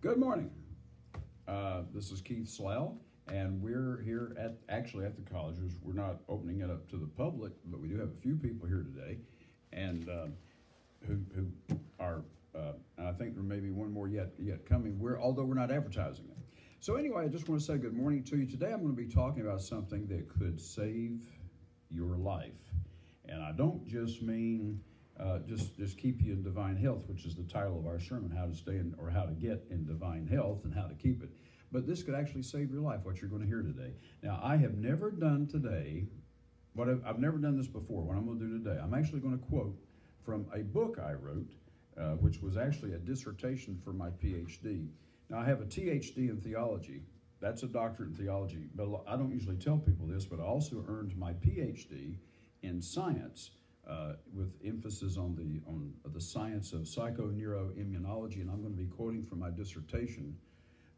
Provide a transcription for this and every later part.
Good morning. Uh, this is Keith Slough, and we're here at actually at the colleges. We're not opening it up to the public, but we do have a few people here today, and uh, who, who are. Uh, I think there may be one more yet yet coming. We're although we're not advertising it. So anyway, I just want to say good morning to you. Today, I'm going to be talking about something that could save your life, and I don't just mean uh, just just keep you in divine health, which is the title of our sermon, how to stay in or how to get in divine health and how to keep it. But this could actually save your life. What you're going to hear today. Now, I have never done today what I've, I've never done this before. What I'm going to do today, I'm actually going to quote from a book I wrote, uh, which was actually a dissertation for my PhD. Now, I have a THD in theology. That's a doctorate in theology, but I don't usually tell people this. But I also earned my PhD in science uh, with emphasis on the on the science of psychoneuroimmunology, and I'm going to be quoting from my dissertation,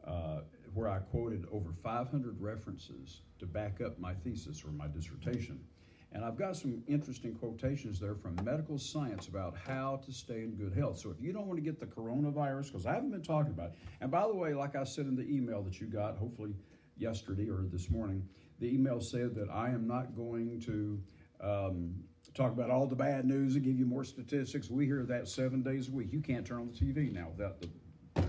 uh, where I quoted over 500 references to back up my thesis or my dissertation. And I've got some interesting quotations there from medical science about how to stay in good health. So if you don't want to get the coronavirus, because I haven't been talking about it, and by the way, like I said in the email that you got, hopefully yesterday or this morning, the email said that I am not going to um, talk about all the bad news and give you more statistics. We hear that seven days a week. You can't turn on the TV now without the,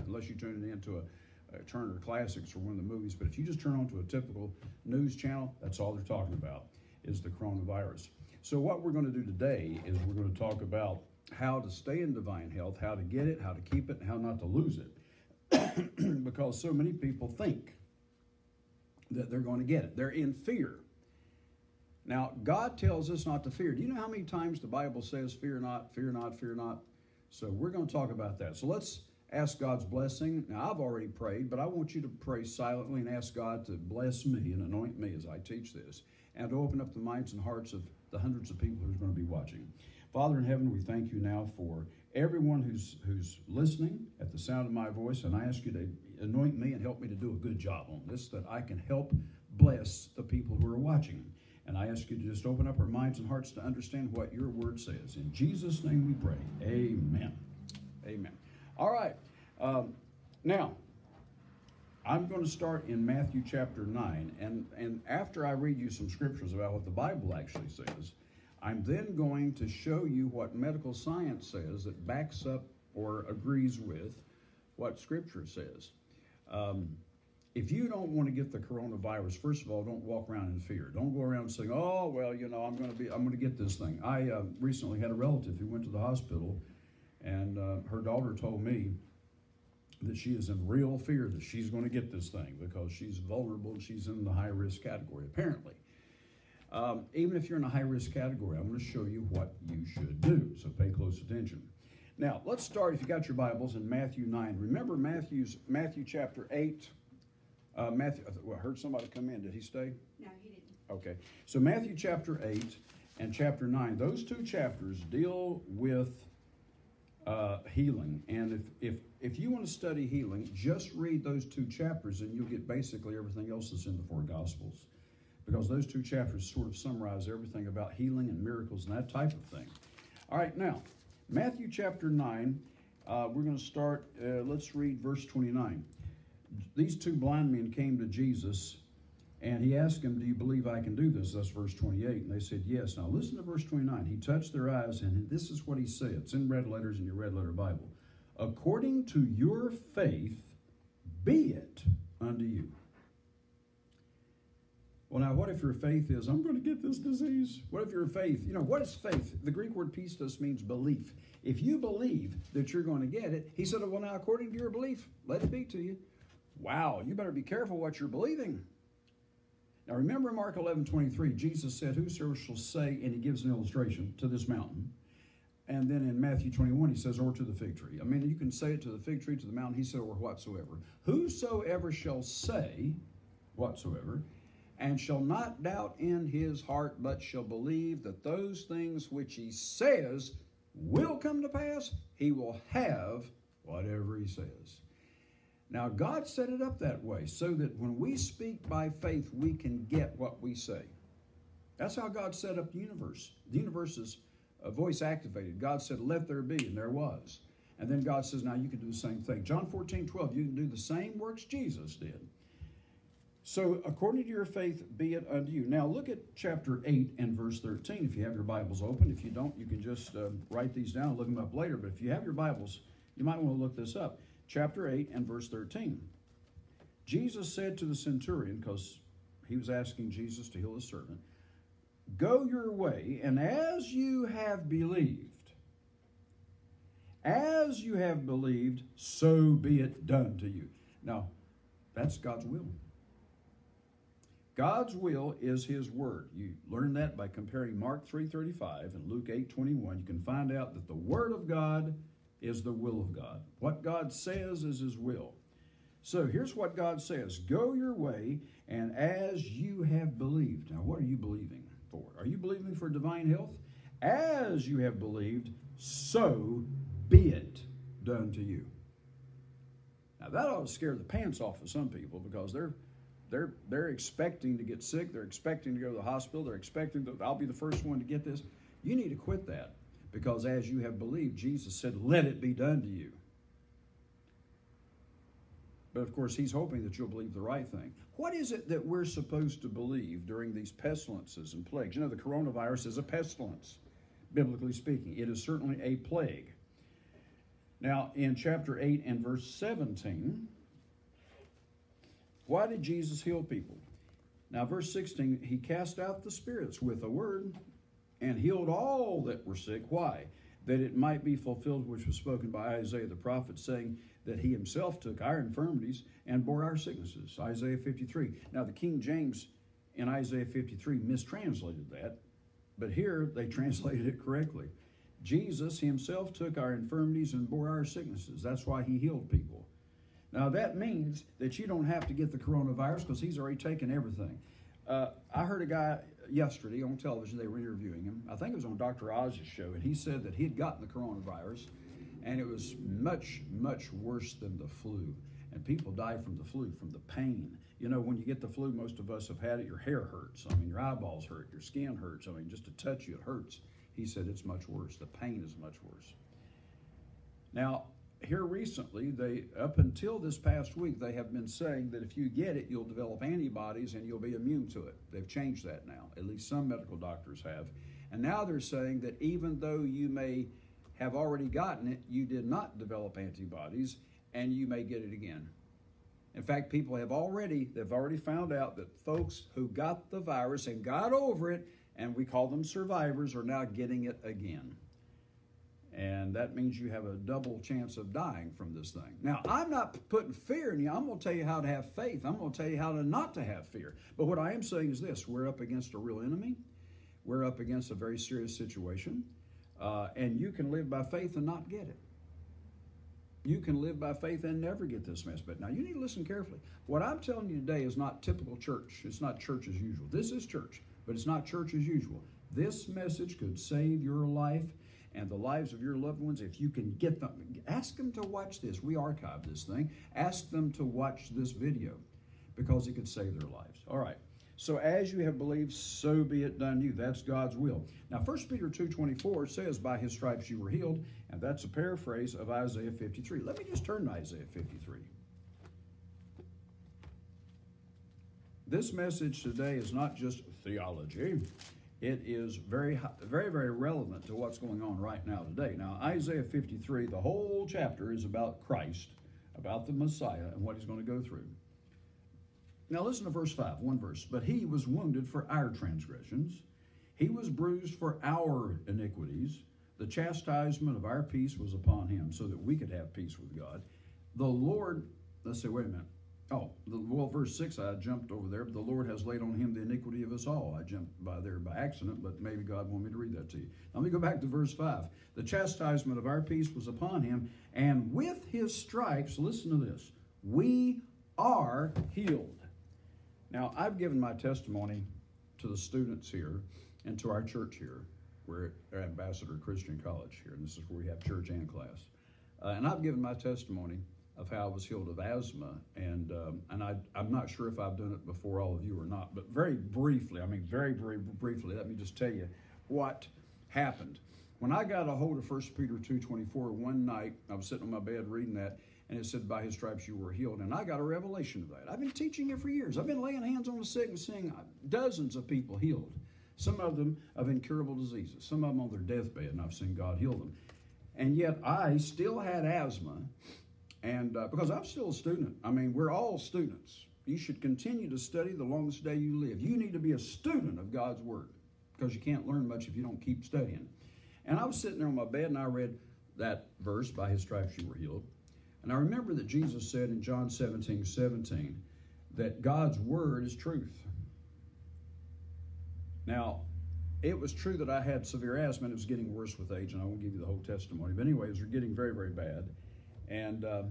unless you tune it into a, a Turner Classics or one of the movies. But if you just turn on to a typical news channel, that's all they're talking about is the coronavirus. So what we're going to do today is we're going to talk about how to stay in divine health, how to get it, how to keep it, and how not to lose it. because so many people think that they're going to get it. They're in fear. Now, God tells us not to fear. Do you know how many times the Bible says, fear not, fear not, fear not? So we're going to talk about that. So let's ask God's blessing. Now, I've already prayed, but I want you to pray silently and ask God to bless me and anoint me as I teach this and to open up the minds and hearts of the hundreds of people who's going to be watching. Father in heaven, we thank you now for everyone who's who's listening at the sound of my voice, and I ask you to anoint me and help me to do a good job on this, that I can help bless the people who are watching. And I ask you to just open up our minds and hearts to understand what your word says. In Jesus' name we pray. Amen. Amen. All right. Um, now, I'm going to start in Matthew chapter 9. And, and after I read you some scriptures about what the Bible actually says, I'm then going to show you what medical science says that backs up or agrees with what Scripture says. Um, if you don't want to get the coronavirus, first of all, don't walk around in fear. Don't go around saying, "Oh, well, you know, I'm going to be, I'm going to get this thing." I uh, recently had a relative who went to the hospital, and uh, her daughter told me that she is in real fear that she's going to get this thing because she's vulnerable and she's in the high risk category. Apparently, um, even if you're in a high risk category, I'm going to show you what you should do. So pay close attention. Now, let's start. If you got your Bibles in Matthew nine, remember Matthew's Matthew chapter eight uh, Matthew, I heard somebody come in. Did he stay? No, he didn't. Okay. So Matthew chapter 8 and chapter 9, those two chapters deal with uh, healing. And if, if, if you want to study healing, just read those two chapters and you'll get basically everything else that's in the four Gospels. Because those two chapters sort of summarize everything about healing and miracles and that type of thing. All right, now, Matthew chapter 9, uh, we're going to start, uh, let's read verse 29 these two blind men came to Jesus and he asked them, Do you believe I can do this? That's verse 28. And they said, Yes. Now listen to verse 29. He touched their eyes, and this is what he said. It's in red letters in your red letter Bible. According to your faith, be it unto you. Well, now, what if your faith is, I'm going to get this disease? What if your faith, you know, what is faith? The Greek word pistos means belief. If you believe that you're going to get it, he said, Well, now, according to your belief, let it be to you. Wow, you better be careful what you're believing. Now remember Mark 11, 23, Jesus said, Whosoever shall say, and he gives an illustration to this mountain. And then in Matthew 21, he says, or to the fig tree. I mean, you can say it to the fig tree, to the mountain, he said, or whatsoever. Whosoever shall say, whatsoever, and shall not doubt in his heart, but shall believe that those things which he says will come to pass, he will have whatever he says. Now, God set it up that way so that when we speak by faith, we can get what we say. That's how God set up the universe. The universe is voice activated. God said, Let there be, and there was. And then God says, Now you can do the same thing. John 14, 12, you can do the same works Jesus did. So, according to your faith, be it unto you. Now, look at chapter 8 and verse 13. If you have your Bibles open, if you don't, you can just uh, write these down and look them up later. But if you have your Bibles, you might want to look this up. Chapter 8 and verse 13. Jesus said to the centurion, because he was asking Jesus to heal his servant, Go your way, and as you have believed, as you have believed, so be it done to you. Now, that's God's will. God's will is his word. You learn that by comparing Mark 3:35 and Luke 8:21. You can find out that the word of God is the will of God. What God says is his will. So here's what God says Go your way, and as you have believed. Now, what are you believing for? Are you believing for divine health? As you have believed, so be it done to you. Now, that ought to scare the pants off of some people because they're they're they're expecting to get sick. They're expecting to go to the hospital. They're expecting that I'll be the first one to get this. You need to quit that because as you have believed, Jesus said, "Let it be done to you." But of course, he's hoping that you'll believe the right thing. What is it that we're supposed to believe during these pestilences and plagues? You know, the coronavirus is a pestilence, biblically speaking. It is certainly a plague. Now, in chapter 8 and verse 17, why did Jesus heal people? Now, verse 16, he cast out the spirits with a word and healed all that were sick. Why? That it might be fulfilled which was spoken by Isaiah the prophet, saying, that he himself took our infirmities and bore our sicknesses. Isaiah 53. Now, the King James in Isaiah 53 mistranslated that, but here they translated it correctly. Jesus himself took our infirmities and bore our sicknesses. That's why he healed people. Now, that means that you don't have to get the coronavirus because he's already taken everything. Uh, I heard a guy yesterday on television, they were interviewing him. I think it was on Dr. Oz's show, and he said that he had gotten the coronavirus and it was much, much worse than the flu. And people die from the flu, from the pain. You know, when you get the flu, most of us have had it, your hair hurts. I mean, your eyeballs hurt, your skin hurts. I mean, just to touch you, it hurts. He said it's much worse. The pain is much worse. Now, here recently, they up until this past week, they have been saying that if you get it, you'll develop antibodies and you'll be immune to it. They've changed that now. At least some medical doctors have. And now they're saying that even though you may have already gotten it, you did not develop antibodies, and you may get it again. In fact, people have already they've already found out that folks who got the virus and got over it, and we call them survivors, are now getting it again. And that means you have a double chance of dying from this thing. Now, I'm not putting fear in you. I'm going to tell you how to have faith. I'm going to tell you how to not to have fear. But what I am saying is this we're up against a real enemy. We're up against a very serious situation. Uh, and you can live by faith and not get it. You can live by faith and never get this mess. But now you need to listen carefully. What I'm telling you today is not typical church. It's not church as usual. This is church, but it's not church as usual. This message could save your life and the lives of your loved ones if you can get them. Ask them to watch this. We archive this thing. Ask them to watch this video because it could save their lives. All right. So as you have believed, so be it done you. That's God's will. Now 1 Peter 2.24 says, by his stripes you were healed, and that's a paraphrase of Isaiah 53. Let me just turn to Isaiah 53. This message today is not just theology. It is very, very, very relevant to what's going on right now today. Now, Isaiah 53, the whole chapter is about Christ, about the Messiah, and what he's going to go through. Now listen to verse 5, one verse. But he was wounded for our transgressions, he was bruised for our iniquities. The chastisement of our peace was upon him so that we could have peace with God. The Lord, let's say, wait a minute. Oh, the, well, verse 6, I jumped over there. The Lord has laid on him the iniquity of us all. I jumped by there by accident, but maybe God wanted me to read that to you. Let me go back to verse 5. The chastisement of our peace was upon him, and with his stripes, listen to this, we are healed. Now, I've given my testimony to the students here and to our church here. We're at Ambassador Christian College here, and this is where we have church and class. Uh, and I've given my testimony of how I was healed of asthma, and um, and I, I'm not sure if I've done it before all of you or not, but very briefly, I mean very very briefly, let me just tell you what happened. When I got a hold of 1 Peter 2.24 one night, I was sitting on my bed reading that, and it said, by his stripes you were healed. And I got a revelation of that. I've been teaching it for years. I've been laying hands on the sick and seeing dozens of people healed. Some of them of incurable diseases. Some of them on their deathbed, and I've seen God heal them. And yet I still had asthma, and uh, because I'm still a student. I mean, we're all students. You should continue to study the longest day you live. You need to be a student of God's Word because you can't learn much if you don't keep studying. And I was sitting there on my bed and I read that verse, By His stripes you were healed. And I remember that Jesus said in John 17 17 that God's Word is truth. Now, it was true that I had severe asthma and it was getting worse with age, and I won't give you the whole testimony. But anyway, it was getting very, very bad. And uh,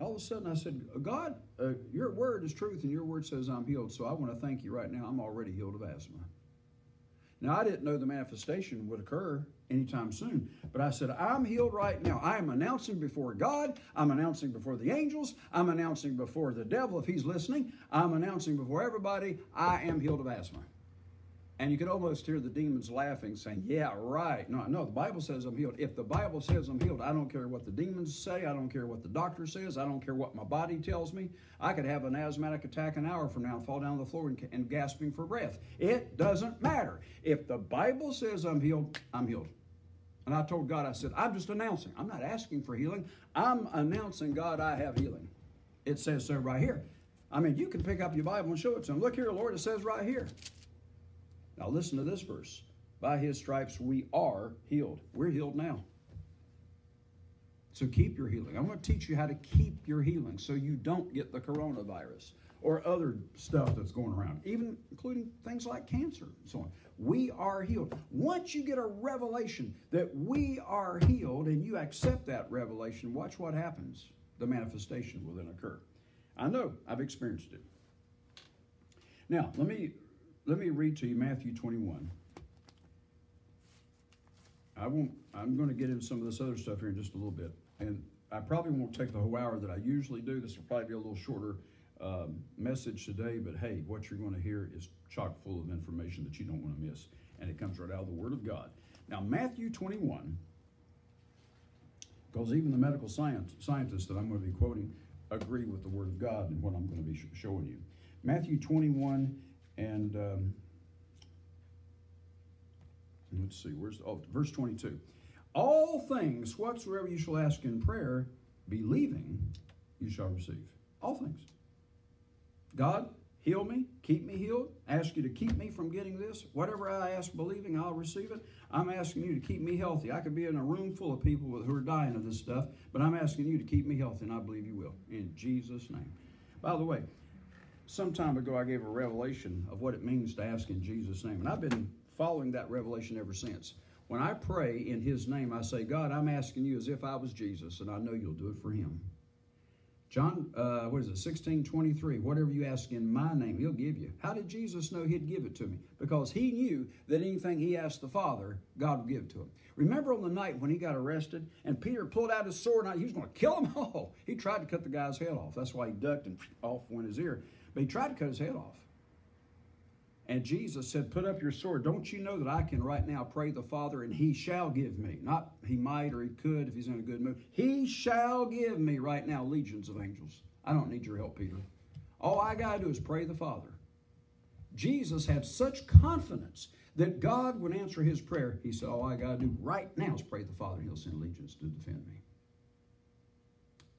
all of a sudden I said, God, uh, your word is truth, and your word says I'm healed. So I want to thank you right now. I'm already healed of asthma. Now, I didn't know the manifestation would occur anytime soon, but I said, I'm healed right now. I am announcing before God, I'm announcing before the angels, I'm announcing before the devil if he's listening, I'm announcing before everybody, I am healed of asthma. And you could almost hear the demons laughing, saying, Yeah, right. No, no, the Bible says I'm healed. If the Bible says I'm healed, I don't care what the demons say. I don't care what the doctor says. I don't care what my body tells me. I could have an asthmatic attack an hour from now and fall down on the floor and, and gasping for breath. It doesn't matter. If the Bible says I'm healed, I'm healed. And I told God, I said, I'm just announcing. I'm not asking for healing. I'm announcing, God, I have healing. It says so right here. I mean, you can pick up your Bible and show it to him. Look here, Lord, it says right here. Now listen to this verse. By his stripes we are healed. We're healed now. So keep your healing. I'm going to teach you how to keep your healing so you don't get the coronavirus or other stuff that's going around, even including things like cancer and so on. We are healed. Once you get a revelation that we are healed and you accept that revelation, watch what happens. The manifestation will then occur. I know, I've experienced it. Now, let me let me read to you Matthew 21. I won't, I'm going to get into some of this other stuff here in just a little bit. And I probably won't take the whole hour that I usually do. This will probably be a little shorter um, message today, but hey, what you're going to hear is chock full of information that you don't want to miss. And it comes right out of the Word of God. Now, Matthew 21, because even the medical science, scientists that I'm going to be quoting agree with the Word of God and what I'm going to be sh- showing you. Matthew 21 and um, let's see, where's oh, verse 22. All things whatsoever you shall ask in prayer, believing, you shall receive. All things. God, heal me, keep me healed. Ask you to keep me from getting this. Whatever I ask, believing, I'll receive it. I'm asking you to keep me healthy. I could be in a room full of people who are dying of this stuff, but I'm asking you to keep me healthy, and I believe you will. In Jesus' name. By the way, some time ago I gave a revelation of what it means to ask in Jesus' name. And I've been following that revelation ever since. When I pray in His name, I say, God, I'm asking you as if I was Jesus, and I know you'll do it for Him. John, uh, what is it, 16, 23, whatever you ask in my name, He'll give you. How did Jesus know He'd give it to me? Because He knew that anything He asked the Father, God would give to Him. Remember on the night when He got arrested and Peter pulled out his sword and he was going to kill them all? He tried to cut the guy's head off. That's why he ducked and off went his ear. But he tried to cut his head off. And Jesus said, Put up your sword. Don't you know that I can right now pray the Father and he shall give me? Not he might or he could if he's in a good mood. He shall give me right now legions of angels. I don't need your help, Peter. All I got to do is pray the Father. Jesus had such confidence that God would answer his prayer. He said, All I got to do right now is pray the Father, he'll send legions to defend me.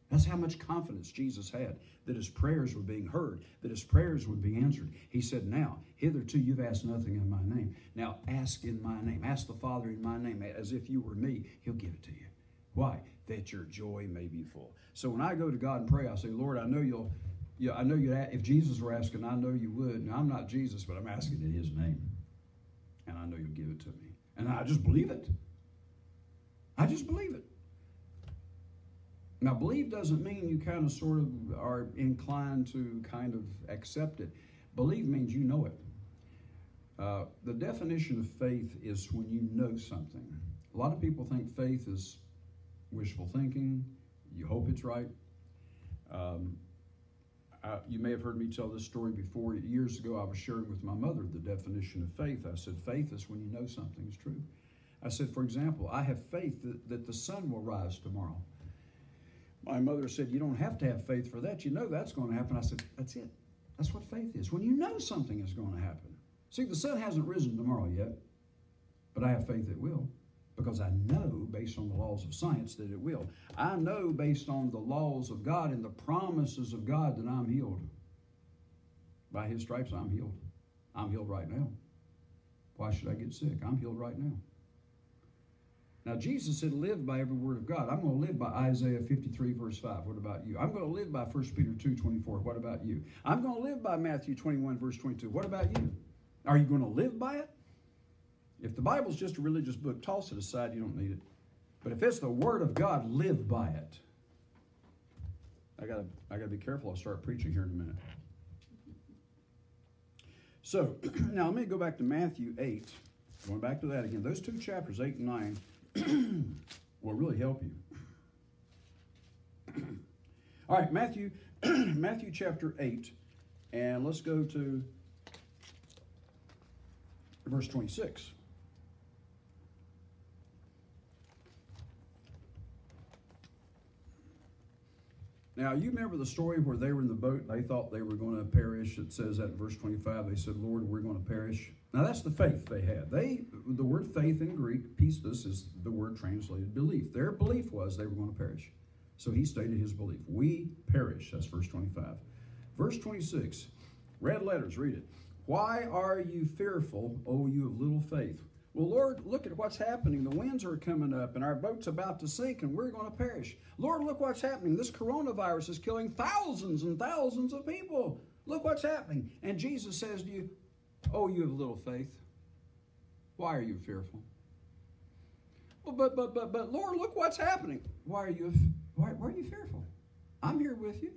That's how much confidence Jesus had that his prayers were being heard, that his prayers would be answered. He said, Now, hitherto you've asked nothing in my name. Now ask in my name. Ask the Father in my name as if you were me. He'll give it to you. Why? That your joy may be full. So when I go to God and pray, I say, Lord, I know you'll. Yeah, I know you. If Jesus were asking, I know you would. Now I'm not Jesus, but I'm asking in His name, and I know you'll give it to me. And I just believe it. I just believe it. Now, believe doesn't mean you kind of sort of are inclined to kind of accept it. Believe means you know it. Uh, the definition of faith is when you know something. A lot of people think faith is wishful thinking, you hope it's right. Um, I, you may have heard me tell this story before. Years ago, I was sharing with my mother the definition of faith. I said, faith is when you know something is true. I said, for example, I have faith that, that the sun will rise tomorrow. My mother said, You don't have to have faith for that. You know that's going to happen. I said, That's it. That's what faith is. When you know something is going to happen. See, the sun hasn't risen tomorrow yet, but I have faith it will because I know based on the laws of science that it will. I know based on the laws of God and the promises of God that I'm healed. By his stripes, I'm healed. I'm healed right now. Why should I get sick? I'm healed right now. Now, Jesus said, live by every word of God. I'm going to live by Isaiah 53, verse 5. What about you? I'm going to live by 1 Peter 2, 24. What about you? I'm going to live by Matthew 21, verse 22. What about you? Are you going to live by it? If the Bible's just a religious book, toss it aside. You don't need it. But if it's the Word of God, live by it. I gotta, I gotta be careful. I'll start preaching here in a minute. So now let me go back to Matthew 8. Going back to that again. Those two chapters, 8 and 9, will really help you. All right, Matthew, Matthew chapter 8. And let's go to verse 26. Now, you remember the story where they were in the boat, they thought they were going to perish. It says that in verse 25, they said, Lord, we're going to perish. Now, that's the faith they had. They, the word faith in Greek, pistis, is the word translated belief. Their belief was they were going to perish. So he stated his belief. We perish. That's verse 25. Verse 26, red letters, read it. Why are you fearful, O you of little faith? Well, Lord, look at what's happening. The winds are coming up and our boat's about to sink and we're going to perish. Lord, look what's happening. This coronavirus is killing thousands and thousands of people. Look what's happening. And Jesus says to you, Oh, you have little faith. Why are you fearful? Well, but, but, but, but, Lord, look what's happening. Why are you, why, why are you fearful? I'm here with you.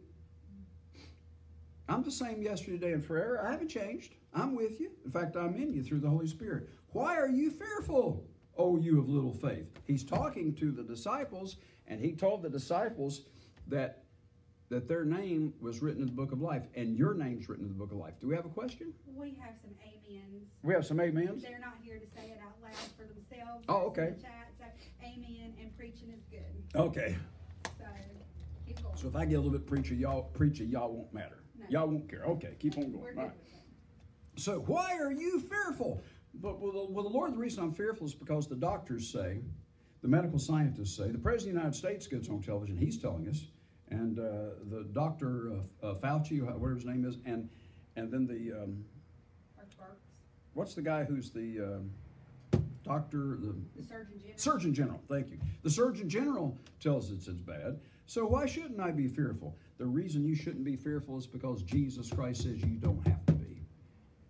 I'm the same yesterday, today, and forever. I haven't changed. I'm with you. In fact, I'm in you through the Holy Spirit. Why are you fearful, O you of little faith? He's talking to the disciples, and he told the disciples that that their name was written in the book of life, and your name's written in the book of life. Do we have a question? We have some amens. We have some amens. They're not here to say it out loud for themselves. Oh, okay. The Chat, so amen and preaching is good. Okay. So keep going. So if I get a little bit preacher, y'all preacher, y'all won't matter. No. Y'all won't care. Okay, keep on We're going. right. So why are you fearful? But with the, with the Lord, the reason I'm fearful is because the doctors say, the medical scientists say, the President of the United States gets on television, he's telling us, and uh, the doctor uh, uh, Fauci, whatever his name is, and and then the um, what's the guy who's the um, doctor, the the Surgeon General. Surgeon General, thank you. The Surgeon General tells us it's bad. So why shouldn't I be fearful? The reason you shouldn't be fearful is because Jesus Christ says you don't have to be.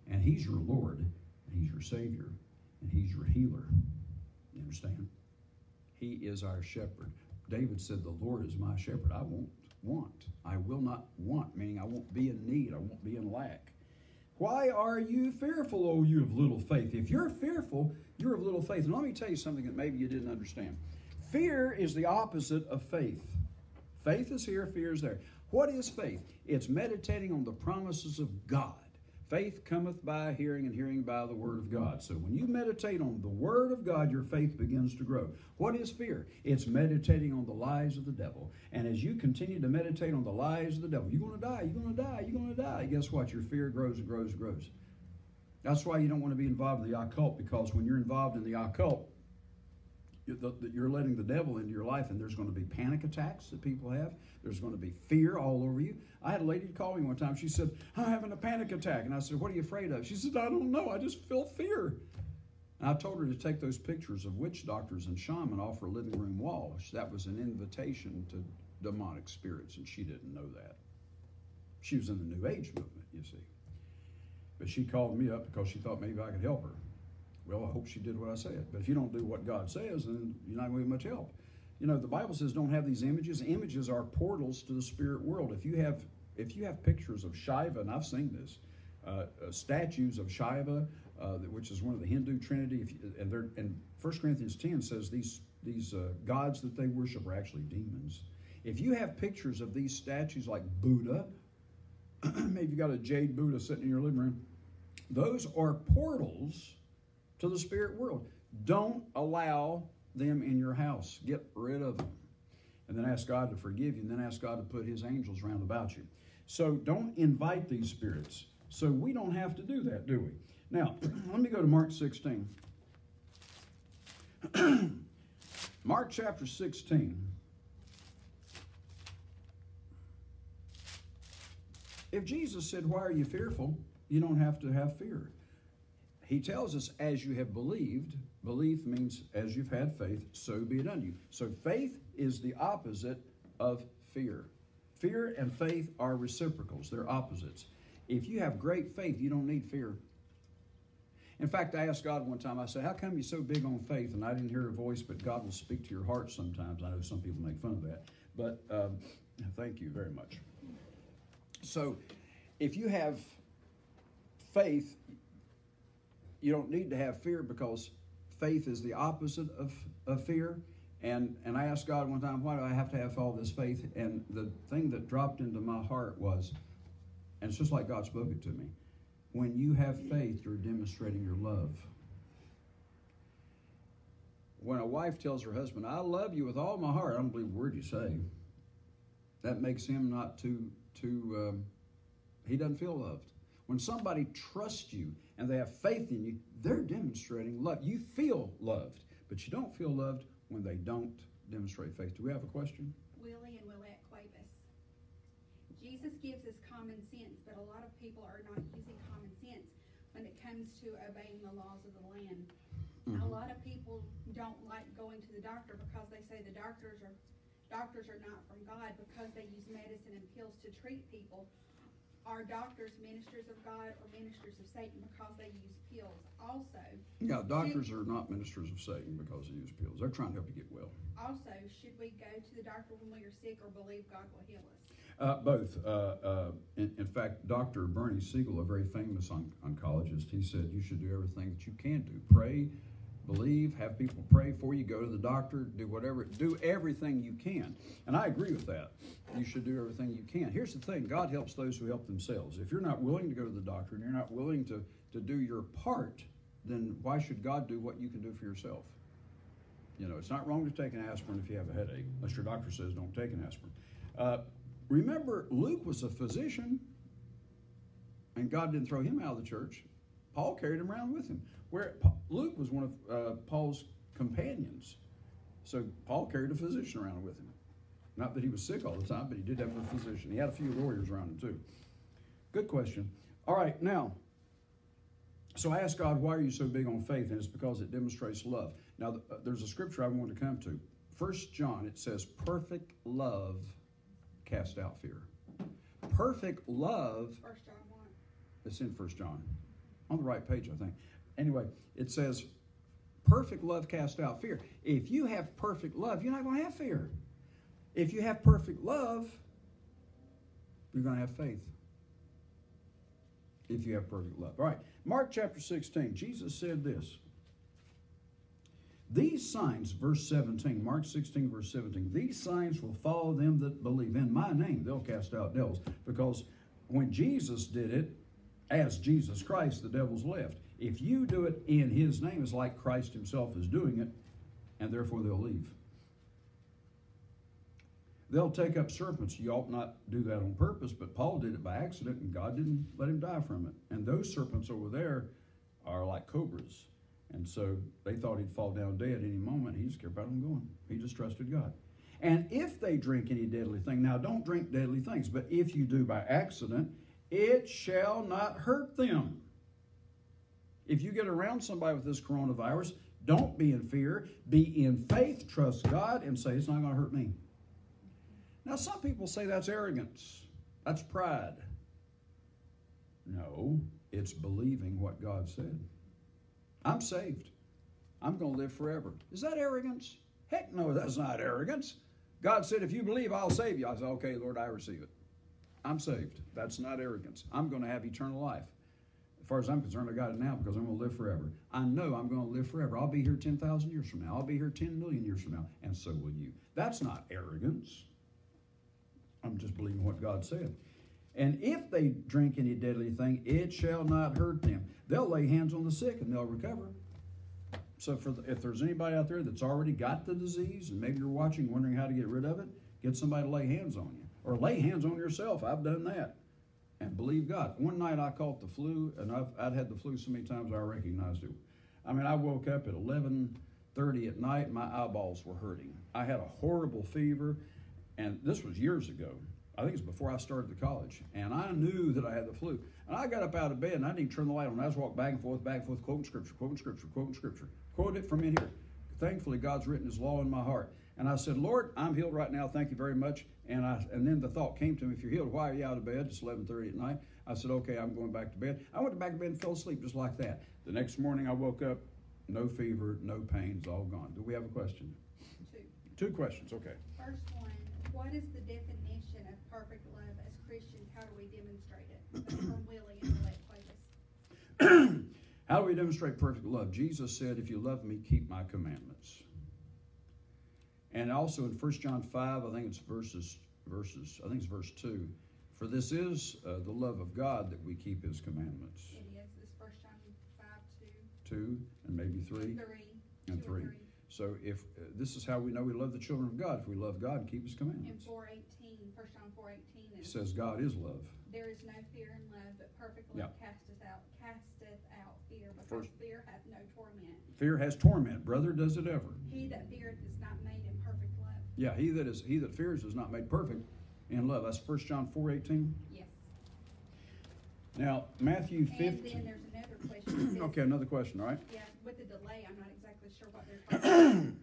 And He's your Lord, and He's your Savior, and He's your healer. You understand? He is our shepherd. David said, The Lord is my shepherd. I won't want. I will not want, meaning I won't be in need. I won't be in lack. Why are you fearful, O you of little faith? If you're fearful, you're of little faith. And let me tell you something that maybe you didn't understand. Fear is the opposite of faith. Faith is here, fear is there. What is faith? It's meditating on the promises of God. Faith cometh by hearing, and hearing by the Word of God. So when you meditate on the Word of God, your faith begins to grow. What is fear? It's meditating on the lies of the devil. And as you continue to meditate on the lies of the devil, you're going to die, you're going to die, you're going to die. Guess what? Your fear grows and grows and grows. That's why you don't want to be involved in the occult, because when you're involved in the occult, the- you're letting the devil into your life, and there's going to be panic attacks that people have. There's going to be fear all over you. I had a lady call me one time. She said, I'm having a panic attack. And I said, What are you afraid of? She said, I don't know. I just feel fear. And I told her to take those pictures of witch doctors and shaman off her living room wall. That was an invitation to demonic spirits, and she didn't know that. She was in the New Age movement, you see. But she called me up because she thought maybe I could help her. Well, I hope she did what I said. But if you don't do what God says, then you're not going to be much help. You know, the Bible says don't have these images. Images are portals to the spirit world. If you have if you have pictures of Shiva, and I've seen this, uh, uh, statues of Shiva, uh, which is one of the Hindu Trinity, if you, and and 1 Corinthians 10 says these these uh, gods that they worship are actually demons. If you have pictures of these statues like Buddha, maybe you got a jade Buddha sitting in your living room, those are portals to the spirit world. Don't allow them in your house. Get rid of them. And then ask God to forgive you, and then ask God to put His angels round about you. So don't invite these spirits. So we don't have to do that, do we? Now, let me go to Mark 16. Mark chapter 16. If Jesus said, Why are you fearful? You don't have to have fear. He tells us, As you have believed, belief means as you've had faith, so be it unto you. So faith is the opposite of fear. Fear and faith are reciprocals, they're opposites. If you have great faith, you don't need fear. In fact, I asked God one time, I said, How come you're so big on faith? And I didn't hear a voice, but God will speak to your heart sometimes. I know some people make fun of that. But um, thank you very much. So, if you have faith, you don't need to have fear because faith is the opposite of, of fear. And, and I asked God one time, why do I have to have all this faith? And the thing that dropped into my heart was, and it's just like God spoke it to me when you have faith, you're demonstrating your love. When a wife tells her husband, I love you with all my heart, I don't believe a word you say. That makes him not too, too, um, he doesn't feel loved. When somebody trusts you and they have faith in you, they're demonstrating love. You feel loved, but you don't feel loved when they don't demonstrate faith. Do we have a question? Willie and Willette Cuevas. Jesus gives us common sense, but a lot of people are not using common sense when it comes to obeying the laws of the land. Mhm. A lot of people don't like going to the doctor because they say the doctors are doctors are not from God because they use medicine and pills to treat people. Are doctors ministers of God or ministers of Satan because they use pills? Also, Yeah, doctors are not ministers of Satan because they use pills. They're trying to help you get well. also, should we go to the doctor when we are sick or believe God will heal us? Uh, both. Uh, uh, in, in fact, Dr. Bernie Siegel, a very famous on, oncologist, he said you should do everything that you can do. Pray, believe, have people pray for you, go to the doctor, do whatever, do everything you can. And I agree with that. You should do everything you can. Here's the thing God helps those who help themselves. If you're not willing to go to the doctor and you're not willing to, to do your part, then why should God do what you can do for yourself? You know, it's not wrong to take an aspirin if you have a headache, unless your doctor says don't take an aspirin. Uh, remember, Luke was a physician, and God didn't throw him out of the church. Paul carried him around with him. Where Luke was one of uh, Paul's companions, so Paul carried a physician around with him. Not that he was sick all the time, but he did have a physician. He had a few lawyers around him too. Good question. All right, now. So I asked God, why are you so big on faith? And it's because it demonstrates love. Now, uh, there's a scripture I want to come to. First John, it says, perfect love cast out fear. Perfect love, First John one. it's in First John, on the right page, I think. Anyway, it says, perfect love cast out fear. If you have perfect love, you're not going to have fear. If you have perfect love, you're going to have faith. If you have perfect love. All right, Mark chapter 16, Jesus said this. These signs, verse 17, Mark 16, verse 17, these signs will follow them that believe in my name. They'll cast out devils. Because when Jesus did it, as Jesus Christ, the devils left. If you do it in his name, it's like Christ himself is doing it, and therefore they'll leave. They'll take up serpents. You ought not do that on purpose, but Paul did it by accident, and God didn't let him die from it. And those serpents over there are like cobras. And so they thought he'd fall down dead any moment. He just kept right on going. He just trusted God. And if they drink any deadly thing, now don't drink deadly things, but if you do by accident, it shall not hurt them. If you get around somebody with this coronavirus, don't be in fear. Be in faith, trust God, and say, it's not going to hurt me. Now, some people say that's arrogance, that's pride. No, it's believing what God said. I'm saved. I'm going to live forever. Is that arrogance? Heck no, that's not arrogance. God said, if you believe, I'll save you. I said, okay, Lord, I receive it. I'm saved. That's not arrogance. I'm going to have eternal life. As far as I'm concerned, I got it now because I'm going to live forever. I know I'm going to live forever. I'll be here 10,000 years from now. I'll be here 10 million years from now, and so will you. That's not arrogance. I'm just believing what God said. And if they drink any deadly thing, it shall not hurt them. They'll lay hands on the sick and they'll recover. So for the, if there's anybody out there that's already got the disease and maybe you're watching wondering how to get rid of it, get somebody to lay hands on you or lay hands on yourself. I've done that and believe God. One night I caught the flu and I've, I'd had the flu so many times I recognized it. I mean, I woke up at 11:30 at night. My eyeballs were hurting. I had a horrible fever, and this was years ago. I think it's before I started the college, and I knew that I had the flu. And I got up out of bed and I didn't turn the light on. I just walked back and forth, back and forth, quoting scripture, quoting scripture, quoting scripture. Quote it from in here. Thankfully, God's written His law in my heart. And I said, Lord, I'm healed right now. Thank you very much. And I and then the thought came to me, if you're healed, why are you out of bed? It's 11:30 at night. I said, okay, I'm going back to bed. I went back to bed and fell asleep just like that. The next morning I woke up, no fever, no pains, all gone. Do we have a question? Two. Two questions, okay. First one, what is the definition of perfect love as Christians? How do we demonstrate it? From Willie in the Lake Playlist. How do we demonstrate perfect love? Jesus said, If you love me, keep my commandments. And also in 1 John 5, I think it's verses, verses, I think it's verse 2. For this is uh, the love of God that we keep his commandments. It is, this First John five, two, 2 and maybe 3. three, And three. three. So if uh, this is how we know we love the children of God, if we love God and keep his And commandments. four eighteen, First John four eighteen It is, says God is love. there is no fear in love, but perfect love casteth out, casteth out fear, because First- fear hath no torment. Fear has torment, brother, does it ever? He that feareth is not made in perfect love. Yeah, he that is he that fears is not made perfect in love. That's 1 John 4 18. Yes. Now, Matthew And then 15. there's another. Says- Okay, another question, all right? Yeah, with the delay, I'm not exactly sure what they're talking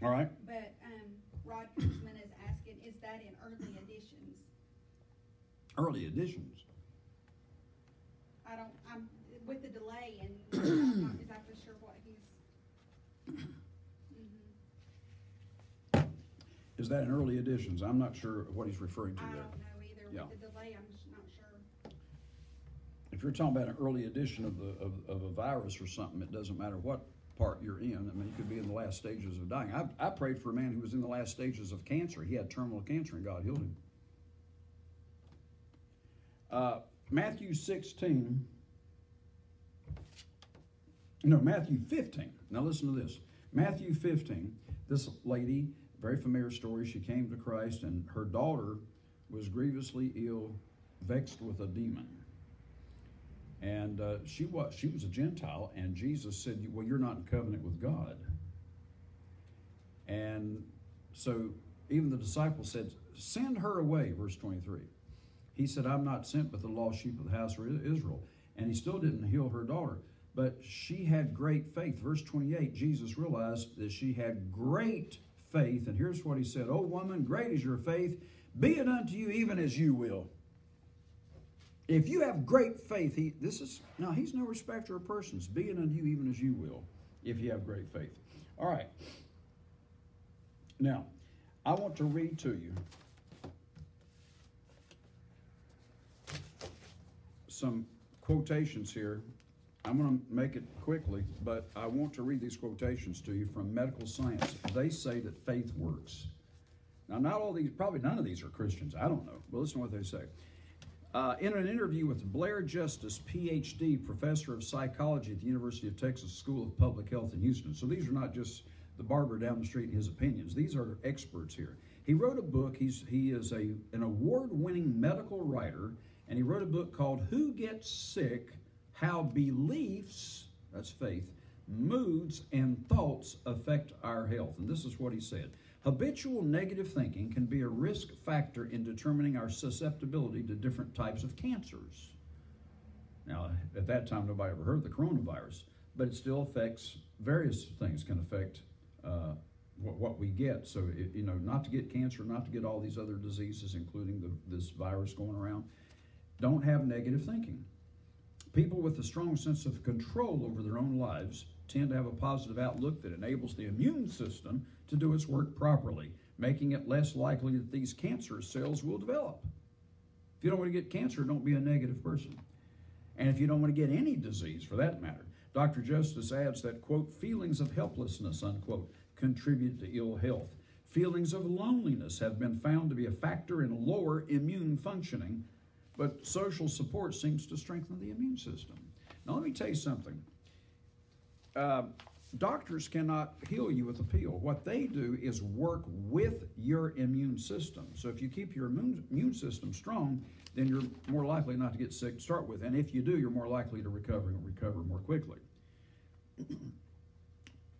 about. All right. But, um, Rod Kuzman is asking, is that in early editions? Early editions. I don't, I'm, with the delay and I'm not exactly sure what he's. Mhm. Is that in early editions? I'm not sure what he's referring to I there. don't know either. Yeah. With the delay, I'm just not sure. If you're talking about an early edition of the of, of a virus or something, it doesn't matter what part you're in. I mean, you could be in the last stages of dying. I, I prayed for a man who was in the last stages of cancer. He had terminal cancer, and God healed him. Uh, Matthew 16. No, Matthew 15. Now listen to this. Matthew 15. This lady, very familiar story. She came to Christ, and her daughter was grievously ill, vexed with a demon. And uh, she was she was a Gentile, and Jesus said, "Well, you're not in covenant with God." And so even the disciples said, "Send her away." Verse twenty-three. He said, "I'm not sent, but the lost sheep of the house of Israel." And he still didn't heal her daughter, but she had great faith. Verse twenty-eight. Jesus realized that she had great faith, and here's what he said: "O woman, great is your faith. Be it unto you even as you will." If you have great faith, he this is now he's no respecter of persons. Be it unto you even as you will, if you have great faith. All right. Now, I want to read to you some quotations here. I'm going to make it quickly, but I want to read these quotations to you from medical science. They say that faith works. Now, not all these, probably none of these are Christians. I don't know. But listen to what they say. Uh, in an interview with Blair Justice, PhD, professor of psychology at the University of Texas School of Public Health in Houston. So these are not just the barber down the street and his opinions. These are experts here. He wrote a book. He's he is a an award-winning medical writer, and he wrote a book called "Who Gets Sick: How Beliefs That's Faith, Moods, and Thoughts Affect Our Health." And this is what he said. Habitual negative thinking can be a risk factor in determining our susceptibility to different types of cancers. Now, at that time, nobody ever heard of the coronavirus, but it still affects various things, can affect uh, what, we get. So, you know, not to get cancer, not to get all these other diseases, including the, this virus going around, don't have negative thinking. People with a strong sense of control over their own lives tend to have a positive outlook that enables the immune system to do its work properly, making it less likely that these cancerous cells will develop. If you don't want to get cancer, don't be a negative person. And if you don't want to get any disease for that matter, Dr. Justice adds that, quote, feelings of helplessness, unquote, contribute to ill health. Feelings of loneliness have been found to be a factor in lower immune functioning, but social support seems to strengthen the immune system. Now, let me tell you something. Uh, doctors cannot heal you with a pill. What they do is work with your immune system. So if you keep your immune, immune system strong, then you're more likely not to get sick to start with. And if you do, you're more likely to recover and recover more quickly.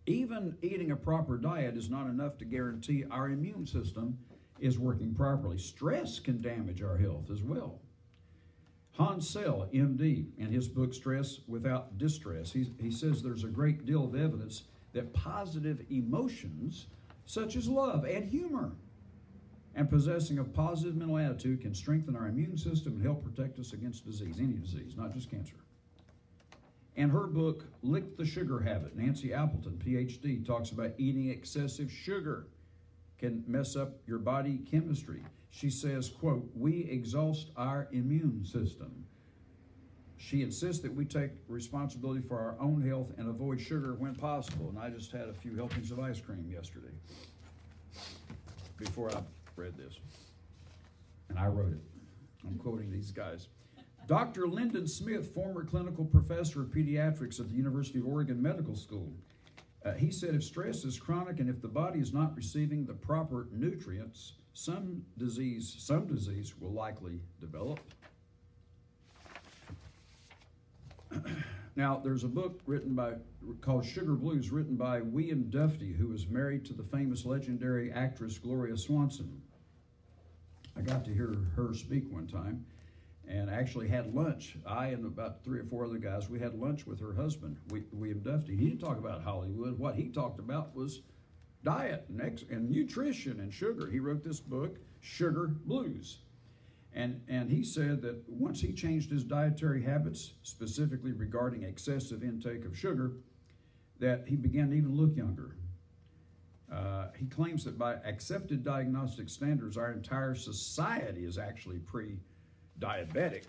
Even eating a proper diet is not enough to guarantee our immune system is working properly. Stress can damage our health as well. Hans Selye, MD, in his book Stress Without Distress, he, he says there's a great deal of evidence that positive emotions, such as love and humor, and possessing a positive mental attitude can strengthen our immune system and help protect us against disease, any disease, not just cancer. In her book, Lick the Sugar Habit, Nancy Appleton, PhD, talks about eating excessive sugar can mess up your body chemistry. She says, quote, we exhaust our immune system. She insists that we take responsibility for our own health and avoid sugar when possible. And I just had a few helpings of ice cream yesterday before I read this. And I wrote it. I'm quoting these guys. Dr. Lendon Smith, former clinical professor of pediatrics at the University of Oregon Medical School, uh, he said if stress is chronic and if the body is not receiving the proper nutrients, some disease, some disease will likely develop. now, there's a book written by called Sugar Blues, written by William Duffy, who was married to the famous legendary actress Gloria Swanson. I got to hear her speak one time and actually had lunch. I and about three or four other guys, we had lunch with her husband, William Duffy. He didn't talk about Hollywood. What he talked about was diet and, ex- and nutrition and sugar. He wrote this book, Sugar Blues. And, and he said that once he changed his dietary habits, specifically regarding excessive intake of sugar, that he began to even look younger. Uh, he claims that by accepted diagnostic standards, our entire society is actually pre diabetic.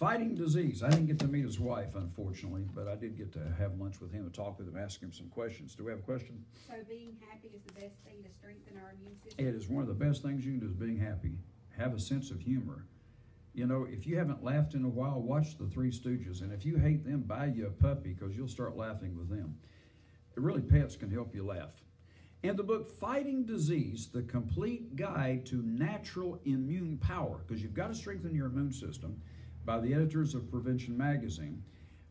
Fighting disease. I didn't get to meet his wife, unfortunately, but I did get to have lunch with him and talk with him, ask him some questions. Do we have a question? So being happy is the best thing to strengthen our immune system? It is one of the best things you can do is being happy. Have a sense of humor. You know, if you haven't laughed in a while, watch the Three Stooges. And if you hate them, buy you a puppy because you'll start laughing with them. Really, pets can help you laugh. In the book Fighting Disease, the complete guide to natural immune power, because you've got to strengthen your immune system, by the editors of Prevention Magazine,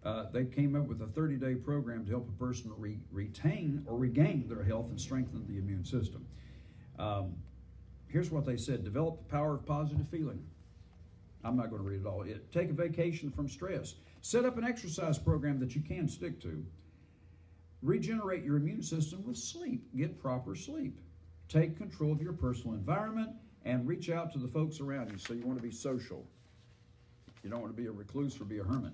uh, they came up with a 30 day program to help a person re- retain or regain their health and strengthen the immune system. Um, here's what they said develop the power of positive feeling. I'm not going to read it all. It, take a vacation from stress. Set up an exercise program that you can stick to. Regenerate your immune system with sleep. Get proper sleep. Take control of your personal environment and reach out to the folks around you. So you want to be social. You don't want to be a recluse or be a hermit.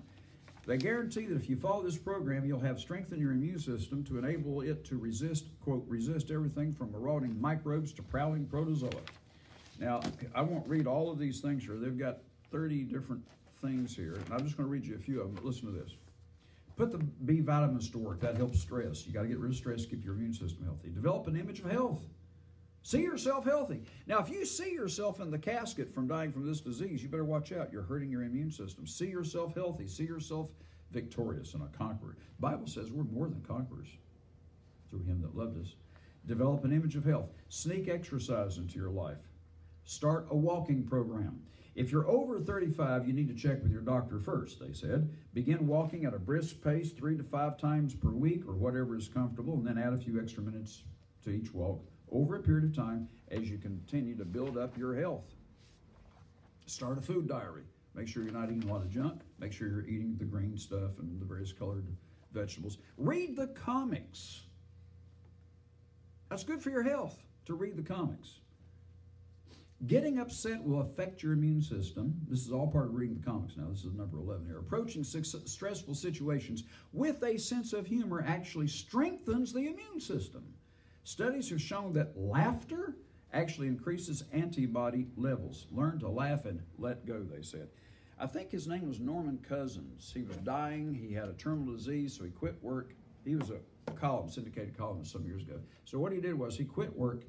They guarantee that if you follow this program, you'll have strength in your immune system to enable it to resist, quote, resist everything from marauding microbes to prowling protozoa. Now, I won't read all of these things here. They've got 30 different things here, and I'm just going to read you a few of them, but listen to this. Put the B vitamins to work. That helps stress. You got to get rid of stress, keep your immune system healthy. Develop an image of health. See yourself healthy. Now, if you see yourself in the casket from dying from this disease, you better watch out. You're hurting your immune system. See yourself healthy. See yourself victorious and a conqueror. The Bible says we're more than conquerors through him that loved us. Develop an image of health. Sneak exercise into your life. Start a walking program. If you're over 35, you need to check with your doctor first, they said. Begin walking at a brisk pace three to five times per week or whatever is comfortable, and then add a few extra minutes to each walk over a period of time as you continue to build up your health. Start a food diary. Make sure you're not eating a lot of junk. Make sure you're eating the green stuff and the various colored vegetables. Read the comics. That's good for your health to read the comics. Getting upset will affect your immune system. This is all part of reading the comics now. This is number 11 here. Approaching stressful situations with a sense of humor actually strengthens the immune system. Studies have shown that laughter actually increases antibody levels. Learn to laugh and let go, they said. I think his name was Norman Cousins. He was dying. He had a terminal disease, so he quit work. He was a column, syndicated columnist some years ago. So what he did was he quit work,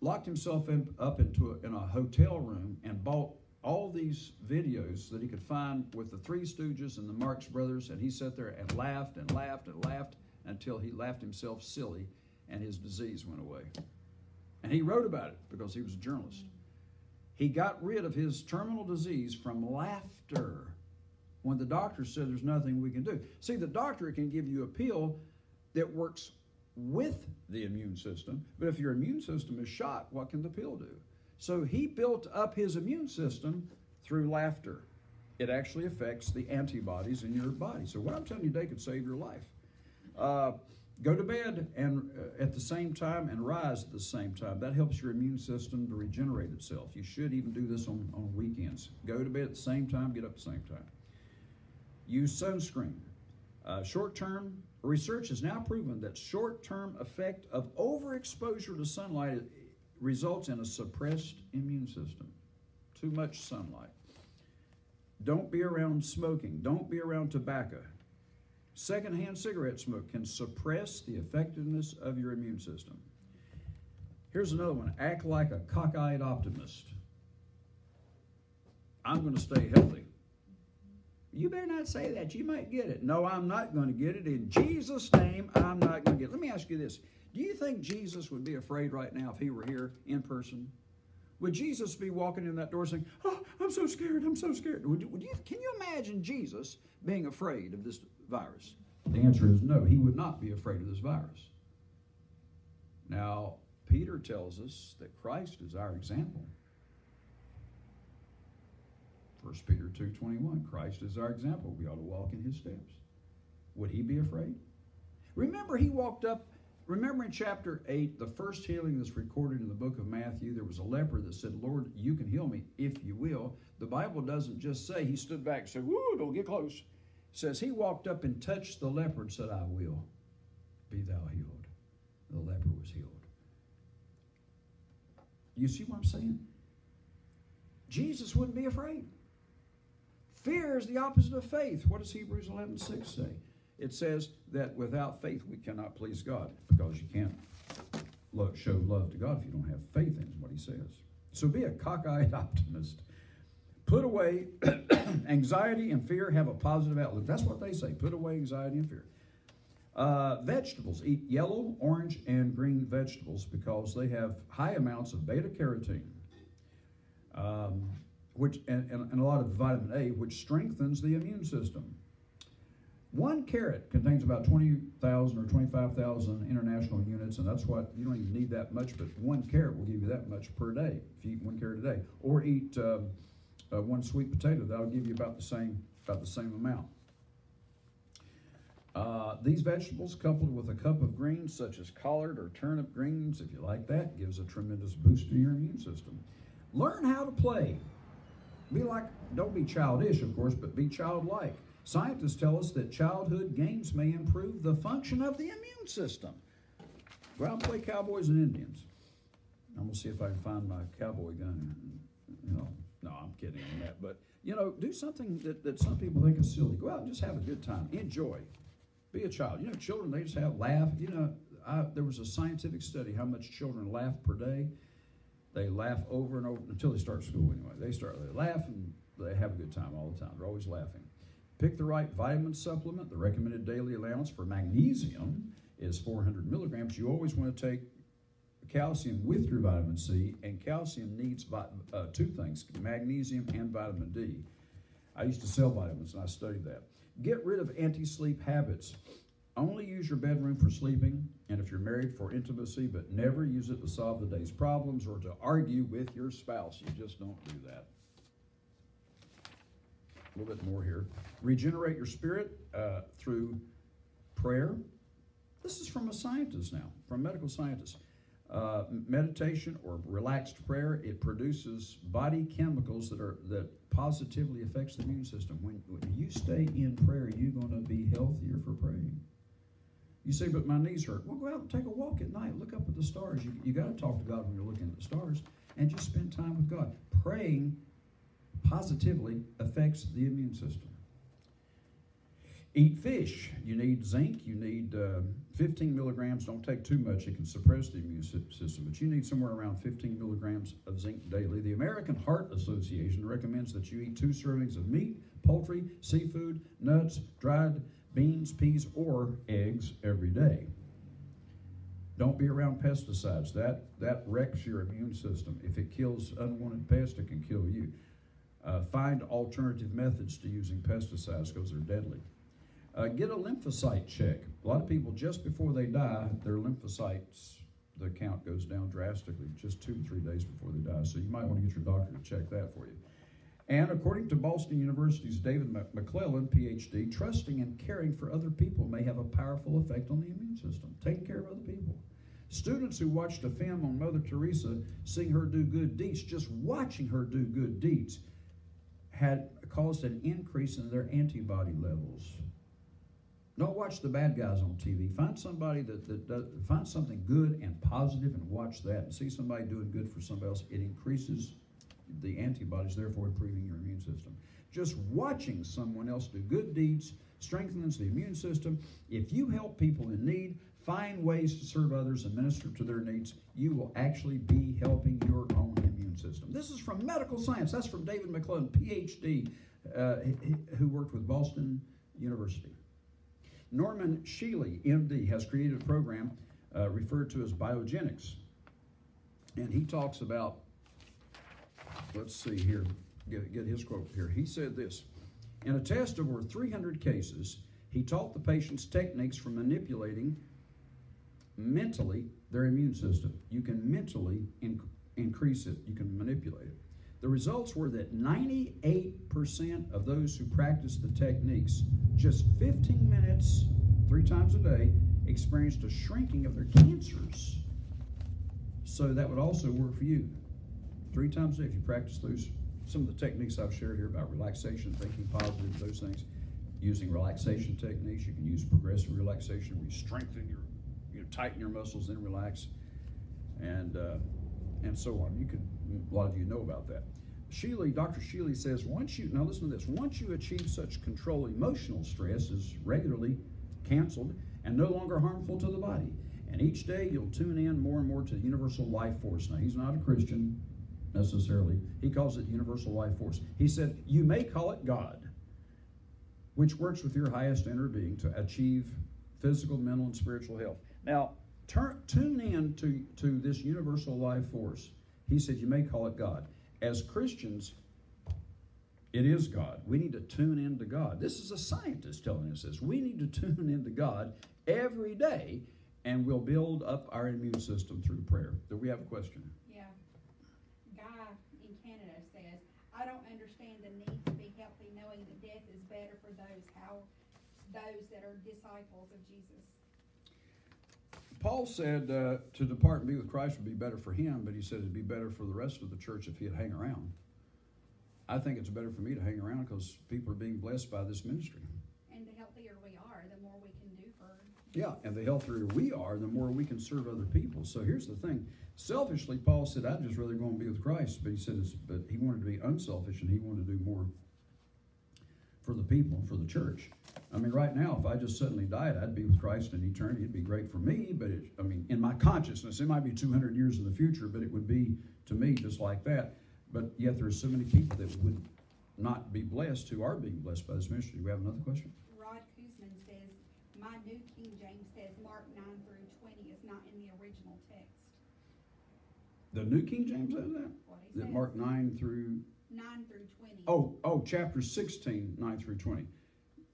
locked himself in, up into a, in a hotel room, and bought all these videos that he could find with the Three Stooges and the Marx Brothers, and he sat there and laughed and laughed and laughed until he laughed himself silly and his disease went away. And he wrote about it because he was a journalist. He got rid of his terminal disease from laughter when the doctor said there's nothing we can do. See, the doctor can give you a pill that works with the immune system, but if your immune system is shot, what can the pill do? So he built up his immune system through laughter. It actually affects the antibodies in your body. So what I'm telling you today could save your life. Uh, go to bed and uh, at the same time and rise at the same time. That helps your immune system to regenerate itself. You should even do this on, on weekends. Go to bed at the same time, get up at the same time. Use sunscreen. Uh, short term research has now proven that short term effect of overexposure to sunlight results in a suppressed immune system. Too much sunlight. Don't be around smoking. Don't be around tobacco. Secondhand cigarette smoke can suppress the effectiveness of your immune system. Here's another one act like a cockeyed optimist. I'm going to stay healthy. You better not say that. You might get it. No, I'm not going to get it. In Jesus' name, I'm not going to get it. Let me ask you this Do you think Jesus would be afraid right now if he were here in person? Would Jesus be walking in that door saying, Oh, I'm so scared, I'm so scared? Would, would you, can you imagine Jesus being afraid of this virus? The answer is no, he would not be afraid of this virus. Now, Peter tells us that Christ is our example. 1 Peter 2.21, Christ is our example. We ought to walk in his steps. Would he be afraid? Remember, he walked up, remember in chapter 8, the first healing that's recorded in the book of Matthew, there was a leper that said, Lord, you can heal me if you will. The Bible doesn't just say he stood back and said, Woo, don't get close. Says he walked up and touched the leper and said, I will. Be thou healed. The leper was healed. You see what I'm saying? Jesus wouldn't be afraid. Fear is the opposite of faith. What does Hebrews 11 6 say? It says that without faith we cannot please God because you can't show love to God if you don't have faith in what He says. So be a cockeyed optimist. Put away anxiety and fear, have a positive outlook. That's what they say. Put away anxiety and fear. Uh, vegetables. Eat yellow, orange, and green vegetables because they have high amounts of beta carotene. Um, which and, and, a lot of vitamin A, which strengthens the immune system. One carrot contains about 20,000 or 25,000 international units, and that's what you don't even need that much, but one carrot will give you that much per day if you eat one carrot a day. Or eat uh, uh, one sweet potato, that'll give you about the same, about the same amount. Uh, these vegetables, coupled with a cup of greens such as collard or turnip greens, if you like that, gives a tremendous boost to your immune system. Learn how to play. Be like, don't be childish, of course, but be childlike. Scientists tell us that childhood games may improve the function of the immune system. Go out and play cowboys and Indians. I'm gonna see if I can find my cowboy gun. You know, no, I'm kidding on that. But you know, do something that, that some people think is silly. Go out and just have a good time. Enjoy. Be a child. You know, children they just have laugh. You know, I, there was a scientific study how much children laugh per day. They laugh over and over until they start school anyway. They start, they laugh and they have a good time all the time. They're always laughing. Pick the right vitamin supplement. The recommended daily allowance for magnesium is 400 milligrams. You always want to take calcium with your vitamin C, and calcium needs uh, two things magnesium and vitamin D. I used to sell vitamins and I studied that. Get rid of anti sleep habits. Only use your bedroom for sleeping, and if you're married, for intimacy, but never use it to solve the day's problems or to argue with your spouse. You just don't do that. A little bit more here. Regenerate your spirit uh, through prayer. This is from a scientist now, from medical scientist. Uh, meditation or relaxed prayer it produces body chemicals that are that positively affects the immune system when, when you stay in prayer you're going to be healthier for praying you say, but my knees hurt. Well, go out and take a walk at night. Look up at the stars. You, you got to talk to God when you're looking at the stars and just spend time with God. Praying positively affects the immune system. Eat fish. You need zinc. You need uh, 15 milligrams. Don't take too much, it can suppress the immune system, but you need somewhere around 15 milligrams of zinc daily. The American Heart Association recommends that you eat two servings of meat, poultry, seafood, nuts, dried beans, peas, or eggs every day. Don't be around pesticides. That, that wrecks your immune system. If it kills unwanted pests, it can kill you. Uh, find alternative methods to using pesticides because they're deadly. Uh, get a lymphocyte check. A lot of people, just before they die, their lymphocytes, the count goes down drastically just two three days before they die. So you might want to get your doctor to check that for you. And according to Boston University's David McClelland, PhD, trusting and caring for other people may have a powerful effect on the immune system. Taking care of other people. Students who watched a film on Mother Teresa seeing her do good deeds, just watching her do good deeds, had caused an increase in their antibody levels. Don't watch the bad guys on TV. Find somebody that, that does, find something good and positive and watch that and see somebody doing good for somebody else. It increases the antibodies, therefore improving your immune system. Just watching someone else do good deeds strengthens the immune system. If you help people in need, find ways to serve others and minister to their needs, you will actually be helping your own immune system. This is from medical science. That's from David McClelland, PhD, uh, who worked with Boston University. Norman Shealy, MD, has created a program uh, referred to as biogenics. And he talks about, let's see here, get, get his quote here. He said this In a test of over 300 cases, he taught the patients techniques for manipulating mentally their immune system. You can mentally inc- increase it, you can manipulate it. The results were that 98% of those who practiced the techniques, just 15 minutes, three times a day, experienced a shrinking of their cancers. So that would also work for you. Three times a day, if you practice those, some of the techniques I've shared here about relaxation, thinking positive, those things, using relaxation techniques, you can use progressive relaxation where you strengthen your, you know, tighten your muscles, then relax, and uh, and so on. You could, a lot of you know about that. Shealy, Dr. Shealy says, once you, now listen to this, once you achieve such control, emotional stress is regularly canceled and no longer harmful to the body. And each day you'll tune in more and more to the universal life force. Now, he's not a Christian necessarily. He calls it universal life force. He said, You may call it God, which works with your highest inner being to achieve physical, mental, and spiritual health. Now, turn, tune in to, to this universal life force. He said, You may call it God as Christians, it is God. We need to tune into God. This is a scientist telling us this. We need to tune into God every day, and we'll build up our immune system through prayer. Do we have a question? Yeah. Guy in Canada says, I don't understand the need to be healthy knowing that death is better for those how those that are disciples of Jesus. Paul said uh, to depart and be with Christ would be better for him, but he said it'd be better for the rest of the church if he'd hang around. I think it's better for me to hang around because people are being blessed by this ministry. And the healthier we are, the more we can do for. Yeah, and the healthier we are, the more we can serve other people. So here's the thing: selfishly, Paul said, "I'd just rather go and be with Christ," but he said, "But he wanted to be unselfish and he wanted to do more for the people, for the church." I mean, right now, if I just suddenly died, I'd be with Christ in eternity. It'd be great for me, but it, I mean, in my consciousness, it might be 200 years in the future, but it would be to me just like that. But yet, there's so many people that would not be blessed who are being blessed by this ministry. Do we have another question? Rod Kuzman says, My New King James says Mark 9 through 20 is not in the original text. The New King James says that? What he That says. Mark 9 through. 9 through 20. Oh, oh, chapter 16, 9 through 20.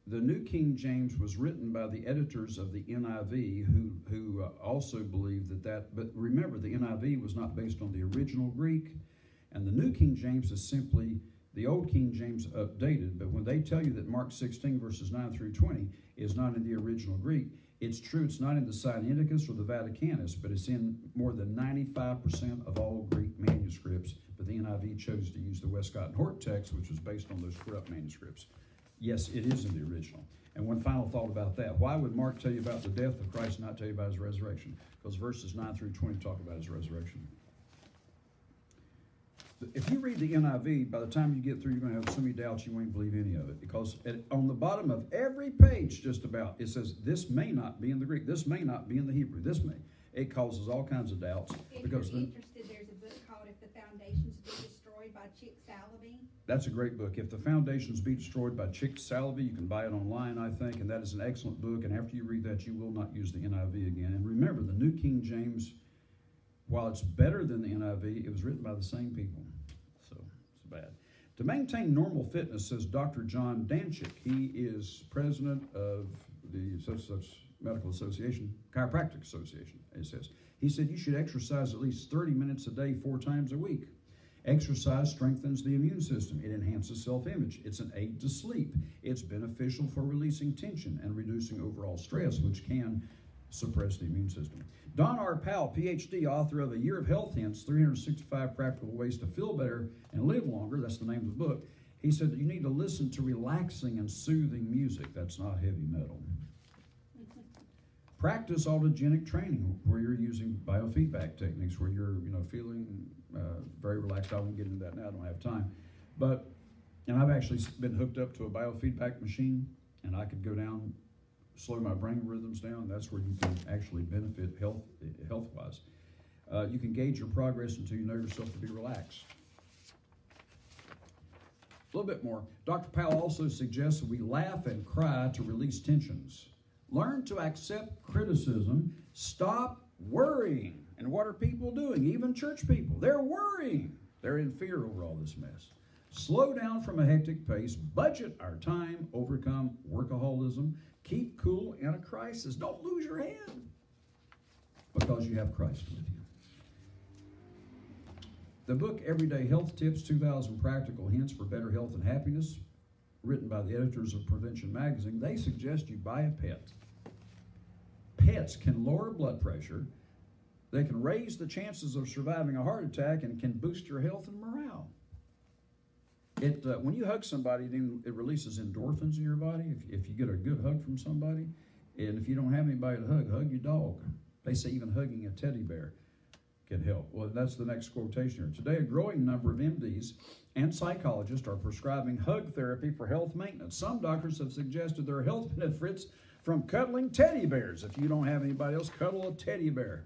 The New King James was written by the editors of the NIV, who who uh, also believed that that. But remember, the NIV was not based on the original Greek, and the New King James is simply the Old King James updated. But when they tell you that Mark 16 verses 9 through 20 is not in the original Greek, it's true. It's not in the Sinaiticus or the Vaticanus, but it's in more than 95% of all Greek manuscripts. But the NIV chose to use the Westcott and Hort text, which was based on those corrupt manuscripts. Yes, it is in the original. And one final thought about that. Why would Mark tell you about the death of Christ and not tell you about his resurrection? Because verses 9 through 20 talk about his resurrection. If you read the NIV, by the time you get through, you're going to have so many doubts you won't believe any of it. Because it, on the bottom of every page, just about, it says, this may not be in the Greek, this may not be in the Hebrew, this may. It causes all kinds of doubts. If because you're interested, there's a book called If the Foundations Be Destroyed by Chick Salliby. that's a great book. If the Foundations Be Destroyed by Chick Salliby, you can buy it online, I think, and that is an excellent book. And after you read that, you will not use the NIV again. And remember, the New King James, while it's better than the NIV, it was written by the same people. To maintain normal fitness, says Dr. John Danchik. He is president of the such such medical association, chiropractic association. It says he said you should exercise at least 30 minutes a day, four times a week. Exercise strengthens the immune system. It enhances self-image. It's an aid to sleep. It's beneficial for releasing tension and reducing overall stress, which can suppress the immune system. Don R. Powell, PhD, author of A Year of Health Hints 365 Practical Ways to Feel Better and Live Longer, that's the name of the book. He said that you need to listen to relaxing and soothing music. That's not heavy metal. Practice autogenic training where you're using biofeedback techniques, where you're you know feeling uh, very relaxed. I won't get into that now. I don't have time. But and I've actually been hooked up to a biofeedback machine, and I could go down slow my brain rhythms down. That's where you can actually benefit health health wise. Uh, you can gauge your progress until you know yourself to be relaxed. A little bit more. Dr. Powell also suggests we laugh and cry to release tensions. Learn to accept criticism. Stop worrying. And what are people doing? Even church people. They're worrying. They're in fear over all this mess. Slow down from a hectic pace. Budget our time. Overcome workaholism. Keep cool in a crisis. Don't lose your head because you have Christ with you. The book Everyday Health Tips 2000 Practical Hints for Better Health and Happiness, written by the editors of Prevention Magazine, they suggest you buy a pet. Pets can lower blood pressure, they can raise the chances of surviving a heart attack, and can boost your health and morale. It, uh, when you hug somebody, then it releases endorphins in your body. If, if you get a good hug from somebody, and if you don't have anybody to hug, hug your dog. They say even hugging a teddy bear can help. Well, that's the next quotation here. Today, a growing number of MDs and psychologists are prescribing hug therapy for health maintenance. Some doctors have suggested there are health benefits from cuddling teddy bears. If you don't have anybody else, cuddle a teddy bear.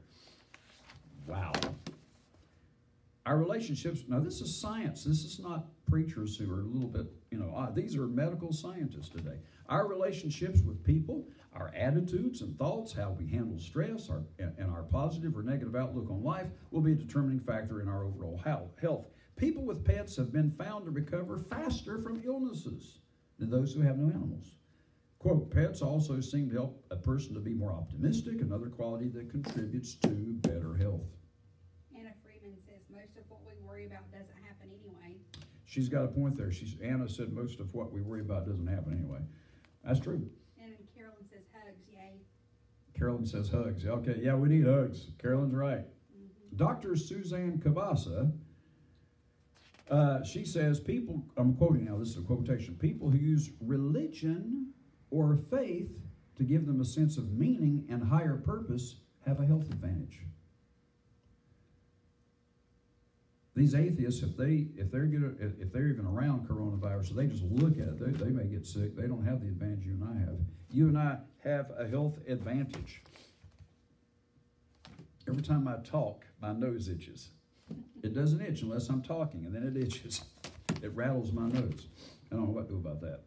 Wow. Our relationships, now this is science. This is not preachers who are a little bit, you know, these are medical scientists today. Our relationships with people, our attitudes and thoughts, how we handle stress, our, and our positive or negative outlook on life will be a determining factor in our overall health. People with pets have been found to recover faster from illnesses than those who have no animals. Quote, pets also seem to help a person to be more optimistic, another quality that contributes to better health. Anna Freeman says most of what we worry about doesn't. She's got a point there. She's Anna said most of what we worry about doesn't happen anyway. That's true. And Carolyn says hugs, yay. Carolyn says hugs. Okay, yeah, we need hugs. Carolyn's right. Mm-hmm. Dr. Suzanne Kobasa, uh, she says people, I'm quoting now, this is a quotation, people who use religion or faith to give them a sense of meaning and higher purpose have a health advantage. These atheists, if they if they're good, if they're even around coronavirus, they just look at it. They, they may get sick. They don't have the advantage you and I have. You and I have a health advantage. Every time I talk, my nose itches. It doesn't itch unless I'm talking, and then it itches. It rattles my nose. I don't know what to do about that.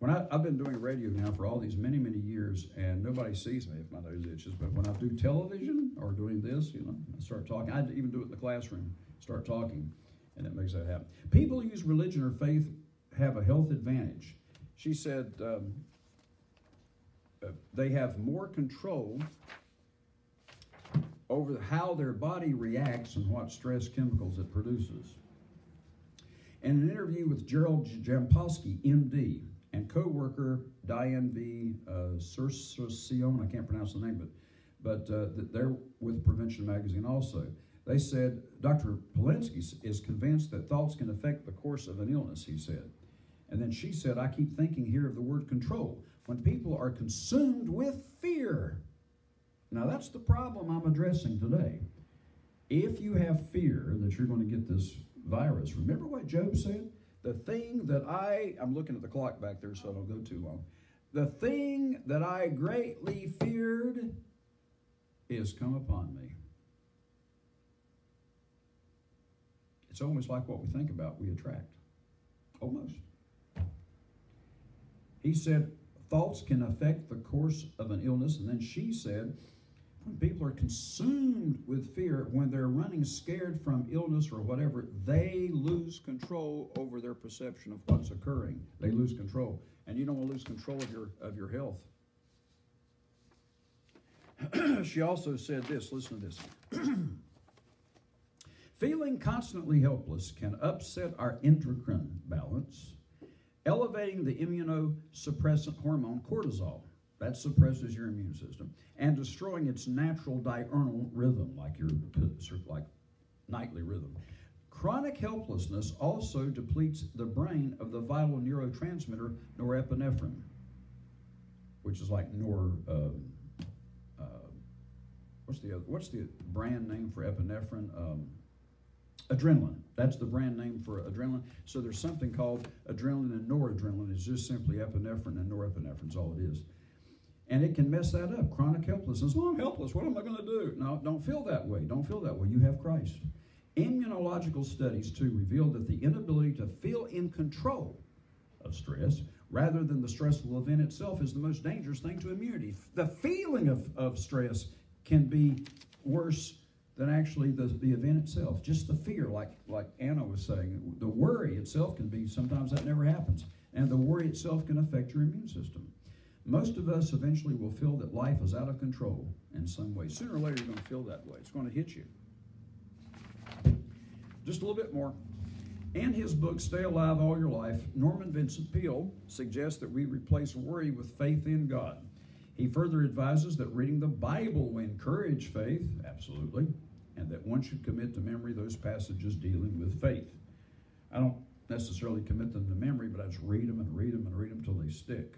When I, have been doing radio now for all these many, many years, and nobody sees me if my nose itches. But when I do television or doing this, you know, I start talking. I even do it in the classroom. Start talking, and it makes that happen. People who use religion or faith have a health advantage. She said um, uh, they have more control over how their body reacts and what stress chemicals it produces. In an interview with Gerald Jampolsky, MD, and co-worker Diane V. Uh, I can't pronounce the name, but but uh, they're with Prevention Magazine also. They said Dr. Polinsky is convinced that thoughts can affect the course of an illness. He said, and then she said, I keep thinking here of the word control. When people are consumed with fear, now that's the problem I'm addressing today. If you have fear that you're going to get this virus. Remember what Job said? The thing that I, I'm looking at the clock back there so I don't go too long. The thing that I greatly feared is come upon me. It's almost like what we think about, we attract. Almost. He said, thoughts can affect the course of an illness. And then she said, when people are consumed with fear, when they're running scared from illness or whatever, they lose control over their perception of what's occurring. They lose control. And you don't want to lose control of your, of your health. she also said this listen to this. Feeling constantly helpless can upset our endocrine balance, elevating the immunosuppressant hormone cortisol. That suppresses your immune system and destroying its natural diurnal rhythm, like your like nightly rhythm. Chronic helplessness also depletes the brain of the vital neurotransmitter norepinephrine, which is like nor. Uh, uh, what's the other, what's the brand name for epinephrine? Um, adrenaline. That's the brand name for adrenaline. So there's something called adrenaline and noradrenaline. It's just simply epinephrine and norepinephrine is all it is. And it can mess that up. Chronic helplessness. Oh, I'm helpless. What am I going to do? No, don't feel that way. Don't feel that way. You have Christ. Immunological studies, too, reveal that the inability to feel in control of stress rather than the stressful event itself is the most dangerous thing to immunity. The feeling of, of stress can be worse than actually the, the event itself. Just the fear, like, like Anna was saying, the worry itself can be, sometimes that never happens. And the worry itself can affect your immune system. Most of us eventually will feel that life is out of control in some way. Sooner or later, you're going to feel that way. It's going to hit you. Just a little bit more. In his book, Stay Alive All Your Life, Norman Vincent Peale suggests that we replace worry with faith in God. He further advises that reading the Bible will encourage faith, absolutely, and that one should commit to memory those passages dealing with faith. I don't necessarily commit them to memory, but I just read them and read them and read them until they stick.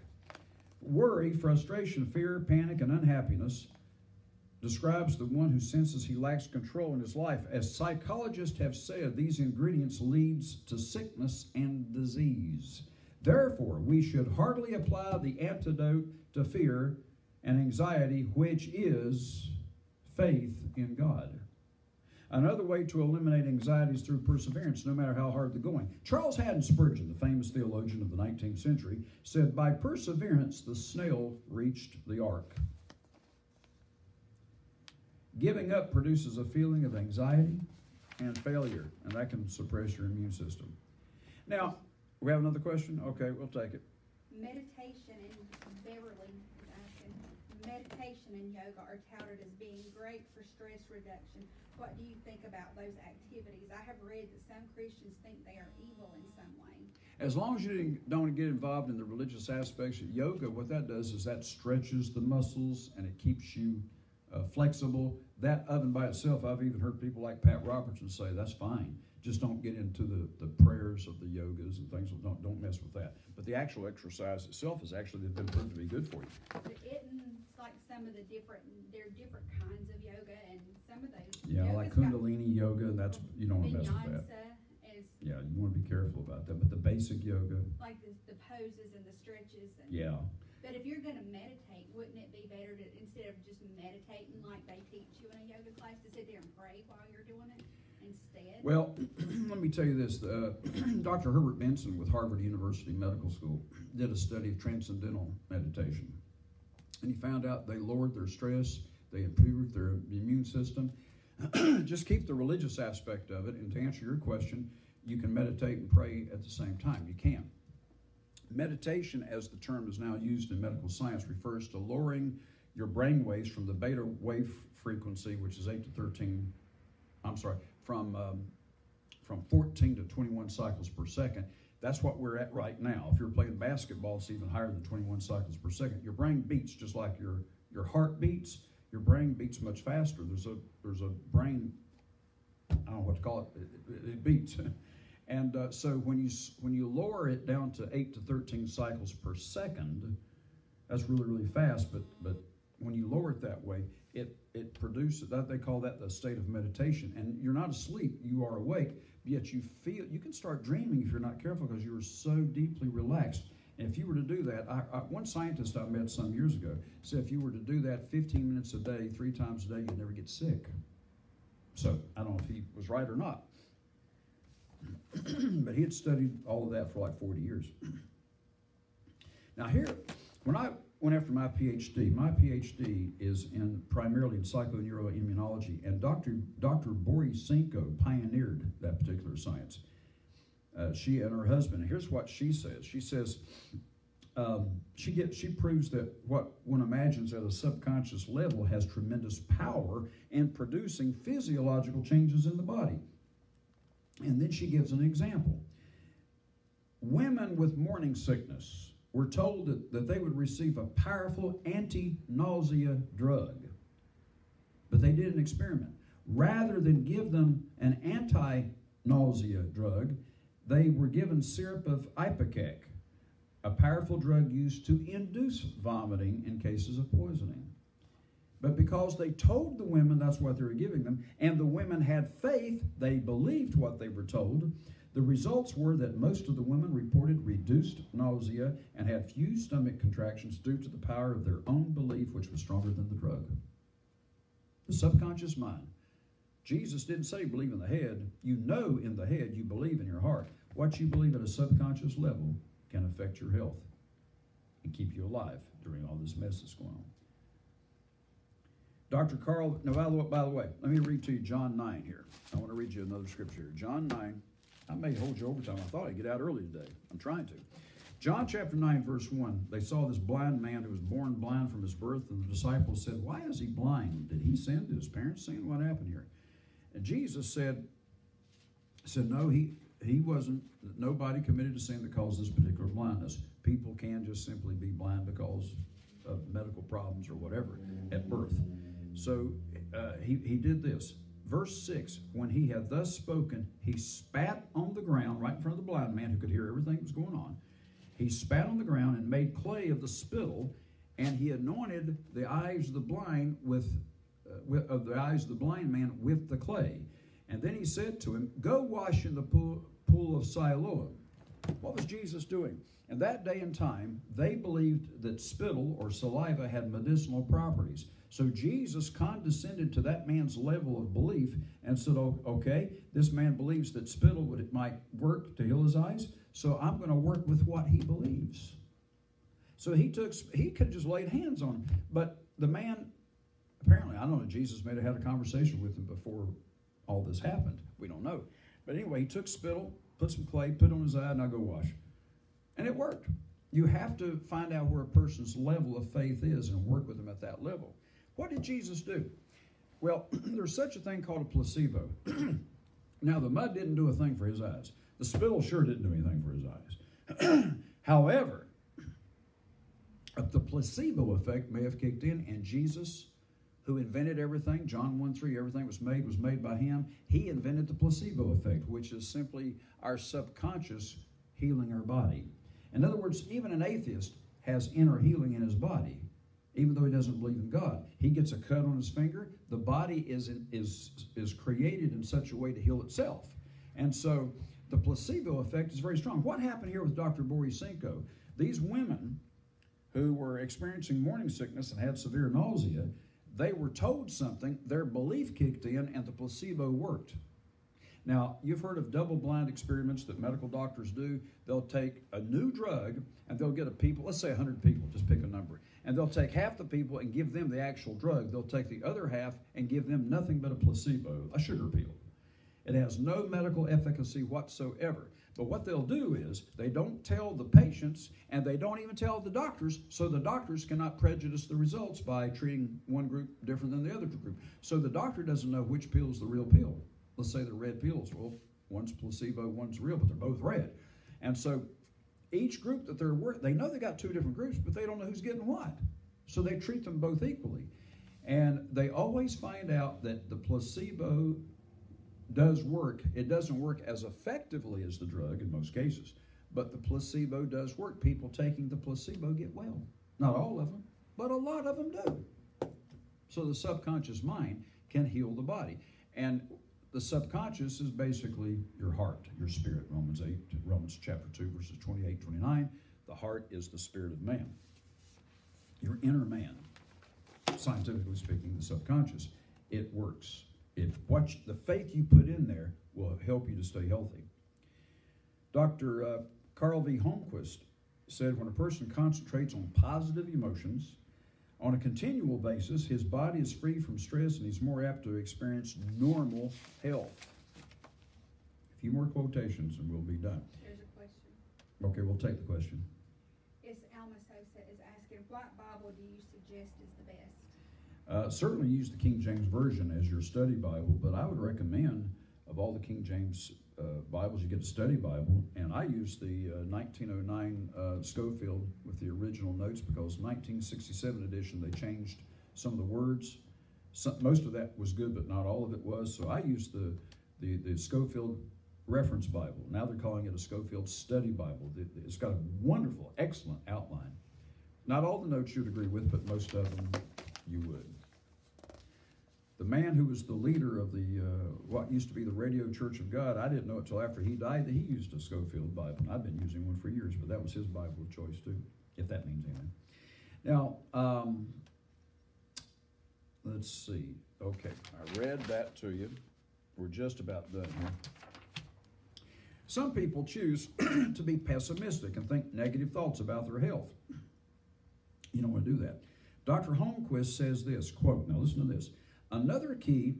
Worry, frustration, fear, panic, and unhappiness describes the one who senses he lacks control in his life. As psychologists have said, these ingredients leads to sickness and disease. Therefore, we should heartily apply the antidote to fear and anxiety, which is faith in God. Another way to eliminate anxiety is through perseverance, no matter how hard the going. Charles Haddon Spurgeon, the famous theologian of the 19th century, said, By perseverance the snail reached the ark. Giving up produces a feeling of anxiety and failure, and that can suppress your immune system. Now, we have another question? Okay, we'll take it. Meditation and Beverly meditation and yoga are touted as being great for stress reduction. What do you think about those activities? I have read that some Christians think they are evil in some way. As long as you don't get involved in the religious aspects of yoga, what that does is that stretches the muscles and it keeps you uh, flexible. That oven by itself, I've even heard people like Pat Robertson say that's fine. Just don't get into the, the prayers of the yogas and things. Don't don't mess with that. But the actual exercise itself has actually been proven to be good for you. Some of the different. There are different kinds of yoga, and some of those. Yeah, like Kundalini yoga. That's you don't want to mess with that. Is, yeah, you want to be careful about that. But the basic yoga, like the, the poses and the stretches. And, yeah. But if you're going to meditate, wouldn't it be better to instead of just meditating like they teach you in a yoga class to sit there and pray while you're doing it? instead? Well, let me tell you this. Uh, Dr. Herbert Benson with Harvard University Medical School did a study of transcendental meditation. And he found out they lowered their stress, they improved their immune system. Just keep the religious aspect of it. And to answer your question, you can meditate and pray at the same time. You can. Meditation, as the term is now used in medical science, refers to lowering your brain waves from the beta wave frequency, which is 8 to 13, I'm sorry, from, um, from 14 to 21 cycles per second. That's what we're at right now. If you're playing basketball, it's even higher than 21 cycles per second. Your brain beats just like your, your heart beats. Your brain beats much faster. There's a, there's a brain, I don't know what to call it, it, it, beats. and uh, so when you, when you lower it down to 8 to 13 cycles per second, that's really, really fast. But, but when you lower it that way, it, it produces that they call that the state of meditation. And you're not asleep; you are awake. Yet you feel you can start dreaming if you're not careful because you're so deeply relaxed. And if you were to do that, I, I, one scientist I met some years ago said if you were to do that 15 minutes a day, three times a day, you'd never get sick. So I don't know if he was right or not. but he had studied all of that for like 40 years. now, here, when I went after my PhD, my PhD is in primarily in psychoneuroimmunology, and Dr. Dr. Borysenko pioneered that particular science. Uh, she and her husband. And here's what she says. She says um, she gets she proves that what one imagines at a subconscious level has tremendous power in producing physiological changes in the body. And then she gives an example. Women with morning sickness were told that, that they would receive a powerful anti nausea drug. But they did an experiment. Rather than give them an anti nausea drug, they were given syrup of ipecac, a powerful drug used to induce vomiting in cases of poisoning. But because they told the women that's what they were giving them, and the women had faith, they believed what they were told, the results were that most of the women reported reduced nausea and had few stomach contractions due to the power of their own belief, which was stronger than the drug. The subconscious mind. Jesus didn't say believe in the head. You know in the head, you believe in your heart. What you believe at a subconscious level can affect your health and keep you alive during all this mess that's going on. Dr. Carl, now by the, way, let me read to you John 9 here. I want to read you another scripture. John 9. I may hold you overtime. I thought I'd get out early today. I'm trying to. John chapter 9, verse 1. They saw this blind man who was born blind from his birth, and the disciples said, Why is he blind? Did he sin? Did his parents sin? What happened here? And Jesus said, said No, he he wasn't nobody committed a sin that caused this particular blindness. People can just simply be blind because of medical problems or whatever at birth. So uh, he, he did this. Verse 6 When he had thus spoken, he spat on the ground right in front of the blind man who could hear everything that was going on. He spat on the ground and made clay of the spittle, and he anointed the eyes of the blind with, uh, with of the eyes of the blind man with the clay. And then he said to him, Go wash in the pool, pool of Siloam. What was Jesus doing? In that day and time, they believed that spittle or saliva had medicinal properties. So Jesus condescended to that man's level of belief and said, okay, this man believes that spittle would, it might work to heal his eyes, so I'm going to work with what he believes. So he took, he could just laid hands on him. But the man, apparently, I don't know, Jesus may have had a conversation with him before all this happened. We don't know. But anyway, he took spittle, put some clay, put it on his eye, and I go wash. And it worked. You have to find out where a person's level of faith is and work with them at that level. What did Jesus do? Well, there's such a thing called a placebo. now, the mud didn't do a thing for his eyes. The spittle sure didn't do anything for his eyes. However, uh, the placebo effect may have kicked in, and Jesus, who invented everything, John 1 3, everything was made was made by him. He invented the placebo effect, which is simply our subconscious healing our body. In other words, even an atheist has inner healing in his body even though he doesn't believe in God. He gets a cut on his finger. The body is, is, is created in such a way to heal itself. And so the placebo effect is very strong. What happened here with Dr. Borysenko? These women who were experiencing morning sickness and had severe nausea, they were told something, their belief kicked in, and the placebo worked. Now, you've heard of double blind experiments that medical doctors do. They'll take a new drug and they'll get a people, let's say 100 people, just pick a number, and they'll take half the people and give them the actual drug. They'll take the other half and give them nothing but a placebo, a sugar pill. It has no medical efficacy whatsoever. But what they'll do is they don't tell the patients and they don't even tell the doctors, so the doctors cannot prejudice the results by treating one group different than the other group. So the doctor doesn't know which pill is the real pill. Let's say they're red pills. Well, one's placebo, one's real, but they're both red. And so each group that they're working, they know they got two different groups, but they don't know who's getting what. So they treat them both equally. And they always find out that the placebo does work. It doesn't work as effectively as the drug in most cases, but the placebo does work. People taking the placebo get well. Not all of them, but a lot of them do. So the subconscious mind can heal the body. And the subconscious is basically your heart, your spirit. Romans 8, Romans chapter 2, verses 28, 29. The heart is the spirit of man. Your inner man, scientifically speaking, the subconscious, it works. It what the faith you put in there will help you to stay healthy. Dr. Uh, Carl V. Holmquist said when a person concentrates on positive emotions on a continual basis, his body is free from stress and he's more apt to experience normal health. A few more quotations and we'll be done. There's a question. Okay, we'll take the question. It's Alma Sosa is asking, what Bible do you suggest is the best? Uh, certainly use the King James Version as your study Bible, but I would recommend of all the King James uh, Bibles, you get a study Bible, and I use the uh, 1909 uh, Scofield with the original notes because 1967 edition they changed some of the words. Some, most of that was good, but not all of it was. So I used the the, the Scofield Reference Bible. Now they're calling it a Scofield Study Bible. It's got a wonderful, excellent outline. Not all the notes you'd agree with, but most of them you would the man who was the leader of the uh, what used to be the Radio Church of God, I didn't know it till after he died that he used a Scofield Bible. I've been using one for years, but that was his Bible of choice too, if that means anything. Now, um, let's see. Okay, I read that to you. We're just about done here. Some people choose to be pessimistic and think negative thoughts about their health. You don't want to do that. Dr. Holmquist says this quote, now listen to this. Another key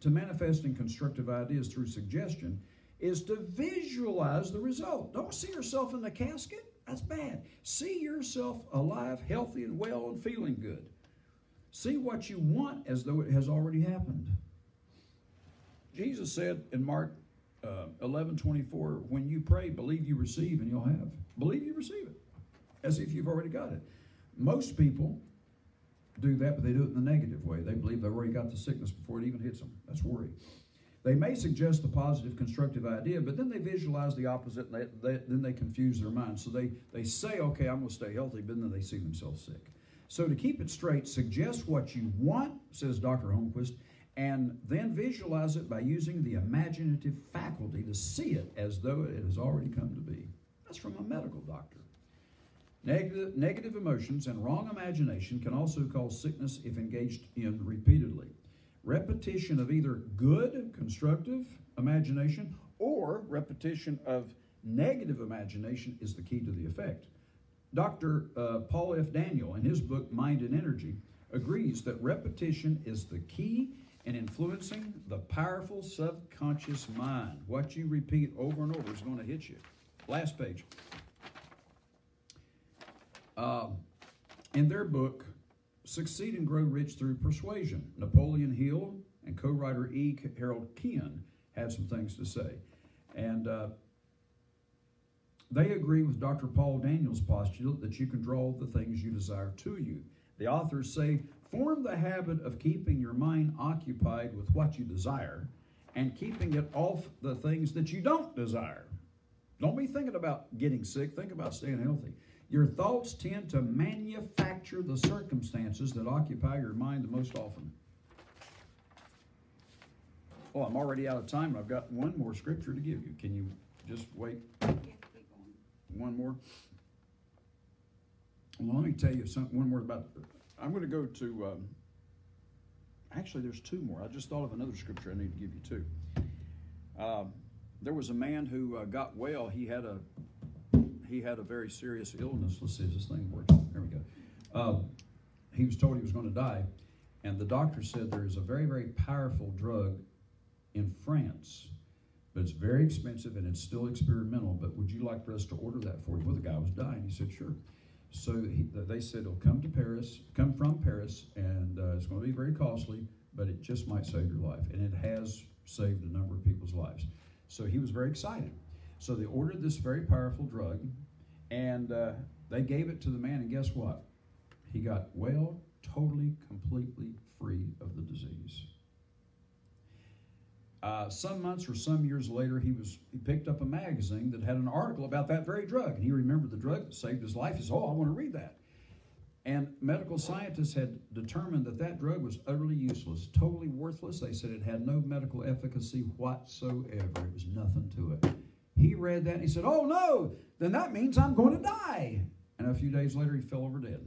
to manifesting constructive ideas through suggestion is to visualize the result. Don't see yourself in the casket. That's bad. See yourself alive, healthy, and well, and feeling good. See what you want as though it has already happened. Jesus said in Mark uh, 11 24, when you pray, believe you receive and you'll have. Believe you receive it as if you've already got it. Most people do that, but they do it in the negative way. They believe they've already got the sickness before it even hits them. That's worry. They may suggest the positive, constructive idea, but then they visualize the opposite, and they, they, then they confuse their mind. So they, they say, okay, I'm going to stay healthy, but then they see themselves sick. So to keep it straight, suggest what you want, says Dr. Holmquist, and then visualize it by using the imaginative faculty to see it as though it has already come to be. That's from a medical doctor. Negative, negative emotions and wrong imagination can also cause sickness if engaged in repeatedly. Repetition of either good, constructive imagination or repetition of negative imagination is the key to the effect. Dr. Uh, Paul F. Daniel, in his book Mind and Energy, agrees that repetition is the key in influencing the powerful subconscious mind. What you repeat over and over is going to hit you. Last page. Um, in their book, Succeed and Grow Rich Through Persuasion, Napoleon Hill and co writer E. Harold Keown had some things to say. And uh, they agree with Dr. Paul Daniels' postulate that you can draw the things you desire to you. The authors say, form the habit of keeping your mind occupied with what you desire and keeping it off the things that you don't desire. Don't be thinking about getting sick, think about staying healthy. Your thoughts tend to manufacture the circumstances that occupy your mind the most often. Well, I'm already out of time. I've got one more scripture to give you. Can you just wait one more? Well, let me tell you something, one more about. I'm going to go to. Um, actually, there's two more. I just thought of another scripture I need to give you too. Um, there was a man who uh, got well. He had a he had a very serious illness. Let's see, if this thing works. There we go. Uh, he was told he was going to die, and the doctor said there is a very, very powerful drug in France, but it's very expensive and it's still experimental. But would you like for us to order that for you? Well, the guy was dying. He said, sure. So he, they said it'll come to Paris, come from Paris, and uh, it's going to be very costly, but it just might save your life, and it has saved a number of people's lives. So he was very excited. So they ordered this very powerful drug, and uh, they gave it to the man, and guess what? He got well, totally, completely free of the disease. Uh, some months or some years later, he was he picked up a magazine that had an article about that very drug, and he remembered the drug that saved his life. He said, "Oh, I want to read that." And medical scientists had determined that that drug was utterly useless, totally worthless. They said it had no medical efficacy whatsoever. It was nothing to it. He read that and he said, Oh no, then that means I'm going to die. And a few days later, he fell over dead.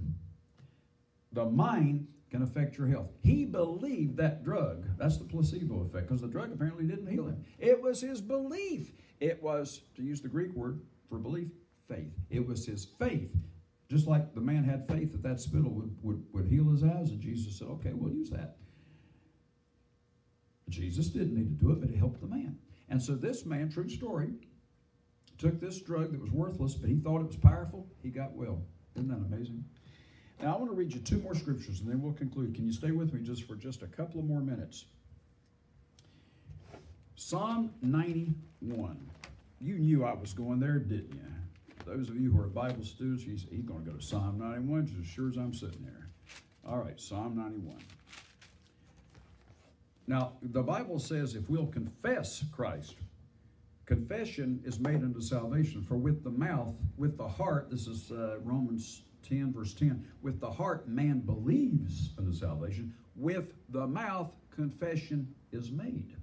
The mind can affect your health. He believed that drug. That's the placebo effect, because the drug apparently didn't heal him. It was his belief. It was, to use the Greek word for belief, faith. It was his faith. Just like the man had faith that that spittle would, would, would heal his eyes, and Jesus said, Okay, we'll use that. Jesus didn't need to do it, but it helped the man. And so this man, true story, took this drug that was worthless, but he thought it was powerful. He got well. Isn't that amazing? Now I want to read you two more scriptures and then we'll conclude. Can you stay with me just for just a couple of more minutes? Psalm 91. You knew I was going there, didn't you? Those of you who are Bible students, he's, he's going to go to Psalm 91 just as sure as I'm sitting there. All right, Psalm 91. Now, the Bible says if we'll confess Christ, confession is made unto salvation. For with the mouth, with the heart, this is uh, Romans 10, verse 10, with the heart man believes unto salvation, with the mouth confession is made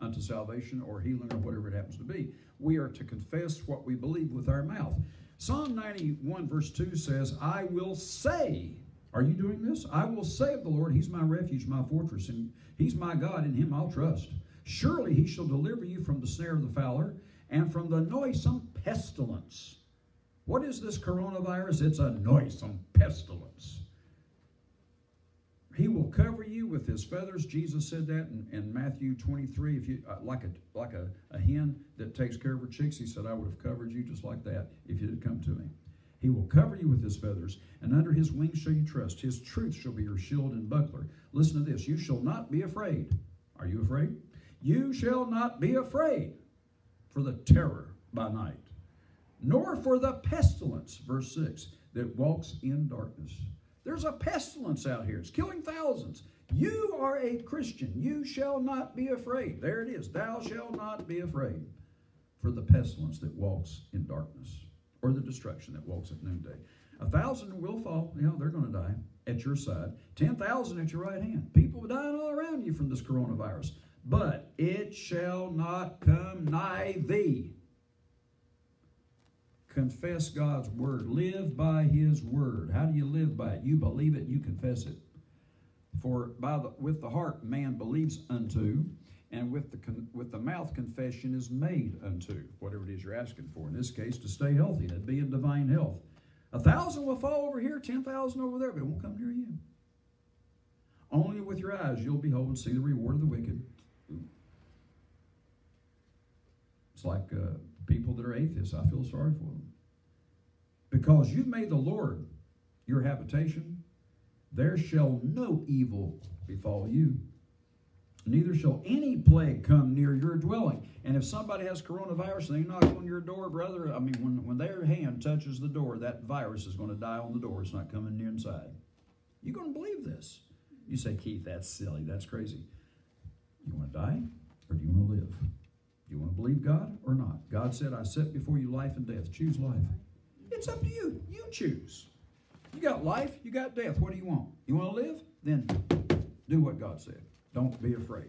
unto salvation or healing or whatever it happens to be. We are to confess what we believe with our mouth. Psalm 91, verse 2 says, I will say, are you doing this? I will say of the Lord, He's my refuge, my fortress, and He's my God, in Him I'll trust. Surely He shall deliver you from the snare of the fowler and from the noisome pestilence. What is this coronavirus? It's a noisome pestilence. He will cover you with his feathers. Jesus said that in, in Matthew 23. If you uh, like a like a, a hen that takes care of her chicks, he said, I would have covered you just like that if you had come to me. He will cover you with his feathers, and under his wings shall you trust. His truth shall be your shield and buckler. Listen to this. You shall not be afraid. Are you afraid? You shall not be afraid for the terror by night, nor for the pestilence, verse 6, that walks in darkness. There's a pestilence out here. It's killing thousands. You are a Christian. You shall not be afraid. There it is. Thou shalt not be afraid for the pestilence that walks in darkness or the destruction that walks at noonday. A thousand will fall. You know, they're going to die at your side. 10,000 at your right hand. People dying all around you from this coronavirus. But it shall not come nigh thee. Confess God's word. Live by his word. How do you live by it? You believe it, you confess it. For by the, with the heart man believes unto, and with the with the mouth confession is made unto whatever it is you're asking for. In this case, to stay healthy, to be in divine health. A thousand will fall over here, ten thousand over there, but it won't come near you. Only with your eyes you'll behold and see the reward of the wicked. It's like uh, people that are atheists. I feel sorry for them. Because you've made the Lord your habitation, there shall no evil befall you. Neither shall any plague come near your dwelling. And if somebody has coronavirus and they knock on your door, brother, I mean, when, when their hand touches the door, that virus is going to die on the door. It's not coming near inside. You're going to believe this. You say, Keith, that's silly. That's crazy. You want to die or do you want to live? You want to believe God or not? God said, I set before you life and death. Choose life. It's up to you. You choose. You got life, you got death. What do you want? You want to live? Then do what God said. Don't be afraid.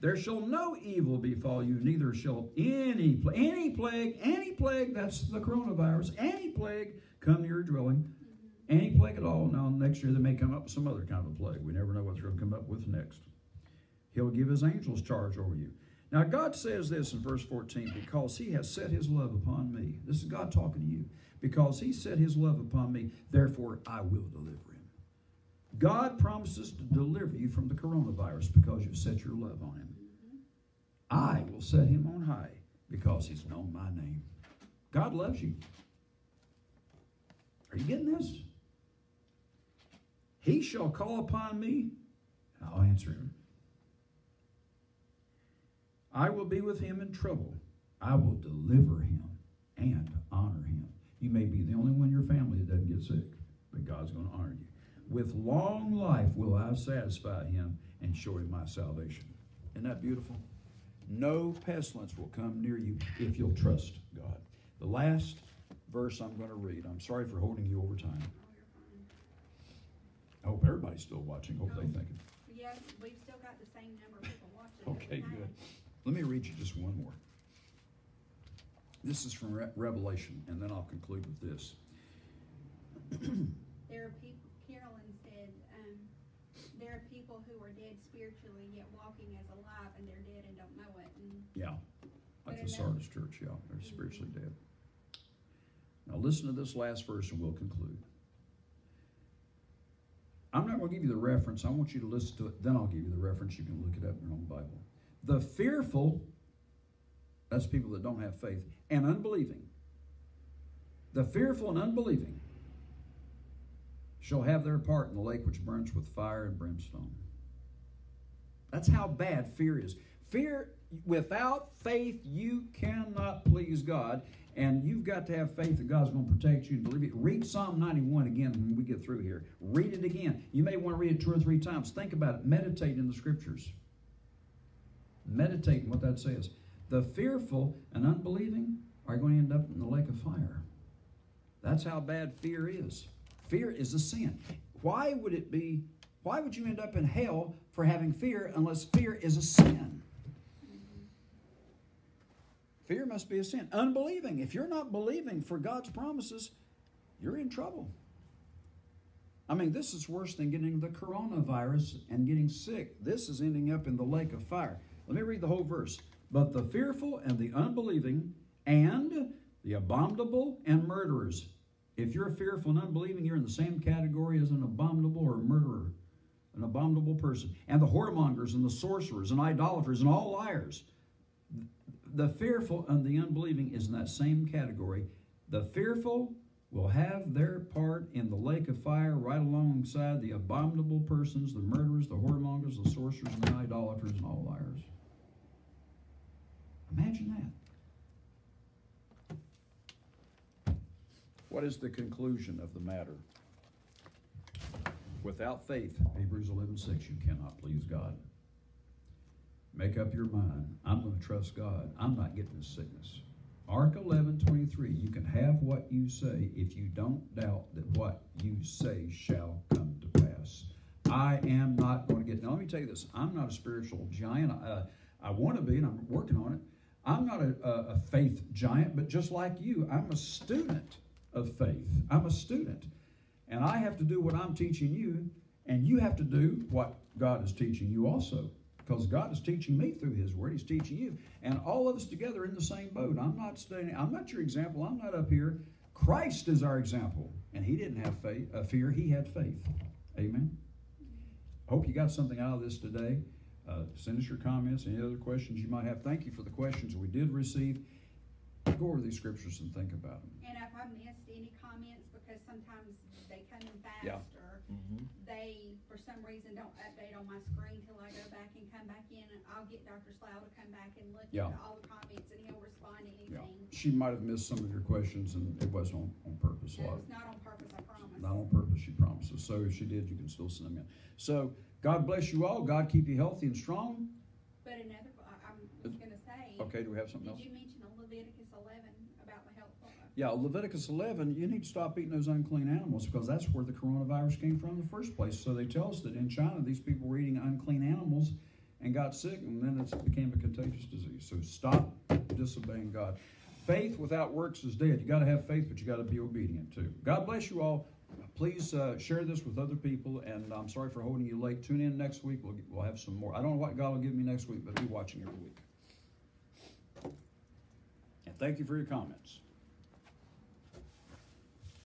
There shall no evil befall you, neither shall any pla- any plague, any plague, that's the coronavirus, any plague come near your dwelling. Any plague at all. Now, next year they may come up with some other kind of a plague. We never know what they're going to come up with next. He'll give his angels charge over you. Now, God says this in verse 14 because he has set his love upon me. This is God talking to you. Because he set his love upon me, therefore I will deliver him. God promises to deliver you from the coronavirus because you've set your love on him. I will set him on high because he's known my name. God loves you. Are you getting this? He shall call upon me, and I'll answer him. I will be with him in trouble. I will deliver him and honor him. You may be the only one in your family that doesn't get sick, but God's going to honor you. With long life will I satisfy him and show him my salvation. Isn't that beautiful? No pestilence will come near you if you'll trust God. The last verse I'm going to read, I'm sorry for holding you over time. I hope everybody's still watching, hope they thinking. Yes, we've still got the same number of people watching. Okay, good. Let me read you just one more. This is from Re- Revelation, and then I'll conclude with this. There are people, Carolyn said, um, there are people who are dead spiritually yet walking as alive and they're dead and don't know it. And Yeah, like the Sardis church, yeah, they're spiritually dead. Now listen to this last verse and we'll conclude. I'm not gonna give you the reference, I want you to listen to it, then I'll give you the reference, you can look it up in your own Bible. The fearful, that's people that don't have faith, and unbelieving. The fearful and unbelieving shall have their part in the lake which burns with fire and brimstone. That's how bad fear is. Fear, without faith, you cannot please God, and you've got to have faith that God's going to protect you and believe it. Read Psalm 91 again when we get through here. Read it again. You may want to read it two or three times. Think about it. Meditate in the scriptures. Meditate in what that says. The fearful and unbelieving are going to end up in the lake of fire. That's how bad fear is. Fear is a sin. Why would it be? Why would you end up in hell for having fear unless fear is a sin? Fear must be a sin. Unbelieving. If you're not believing for God's promises, you're in trouble. I mean, this is worse than getting the coronavirus and getting sick. This is ending up in the lake of fire. Let me read the whole verse. But the fearful and the unbelieving and the abominable and murderers. If you're fearful and unbelieving, you're in the same category as an abominable or a murderer, an abominable person. And the whoremongers and the sorcerers and idolaters and all liars. The fearful and the unbelieving is in that same category. The fearful will have their part in the lake of fire right alongside the abominable persons, the murderers, the whoremongers, the sorcerers, and the idolaters, and all liars. Imagine that. What is the conclusion of the matter? Without faith, Hebrews 11 6, you cannot please God. Make up your mind. I'm going to trust God. I'm not getting this sickness. Mark 11 23, you can have what you say if you don't doubt that what you say shall come to pass. I am not going to get. Now, let me tell you this I'm not a spiritual giant. Uh, I want to be, and I'm working on it. I'm not a, a, faith giant, but just like you, I'm a student of faith. I'm a student. And I have to do what I'm teaching you, and you have to do what God is teaching you also. Because God is teaching me through His Word, He's teaching you. And all of us together in the same boat. I'm not standing, I'm not your example, I'm not up here. Christ is our example. And He didn't have faith, uh, fear, He had faith. Amen. Hope you got something out of this today. Uh, send us your comments, any other questions you might have. Thank you for the questions we did receive. Go over these scriptures and think about them. And if I missed any comments, because sometimes they come in Yeah. fast or they, for some reason, don't update on my screen till I go back and come back in, and I'll get Dr. Slough to come back and look Yeah. at all the comments and he'll respond to Yeah, anything. she might have missed some of your questions, and it wasn't on, on purpose. A No, lot, it's not on purpose, I promise. not on purpose, she promises. So if she did, you can still send them in. So God bless you all. God keep you healthy and strong. But another, I, I'm just gonna say. Okay, do we have something Did else? you mention Leviticus eleven about the health? uh, Yeah, Leviticus 11, you need to stop eating those unclean animals because that's where the coronavirus came from in the first place. So they tell us that in China, these people were eating unclean animals and got sick, and then it became a contagious disease. So stop disobeying God. Faith without works is dead. You got to have faith, but you got to be obedient too. God bless you all. Please uh, share this with other people, and I'm sorry for holding you late. Tune in next week. We'll, we'll have some more. I don't know what God will give me next week, but be watching every week. And thank you for your comments.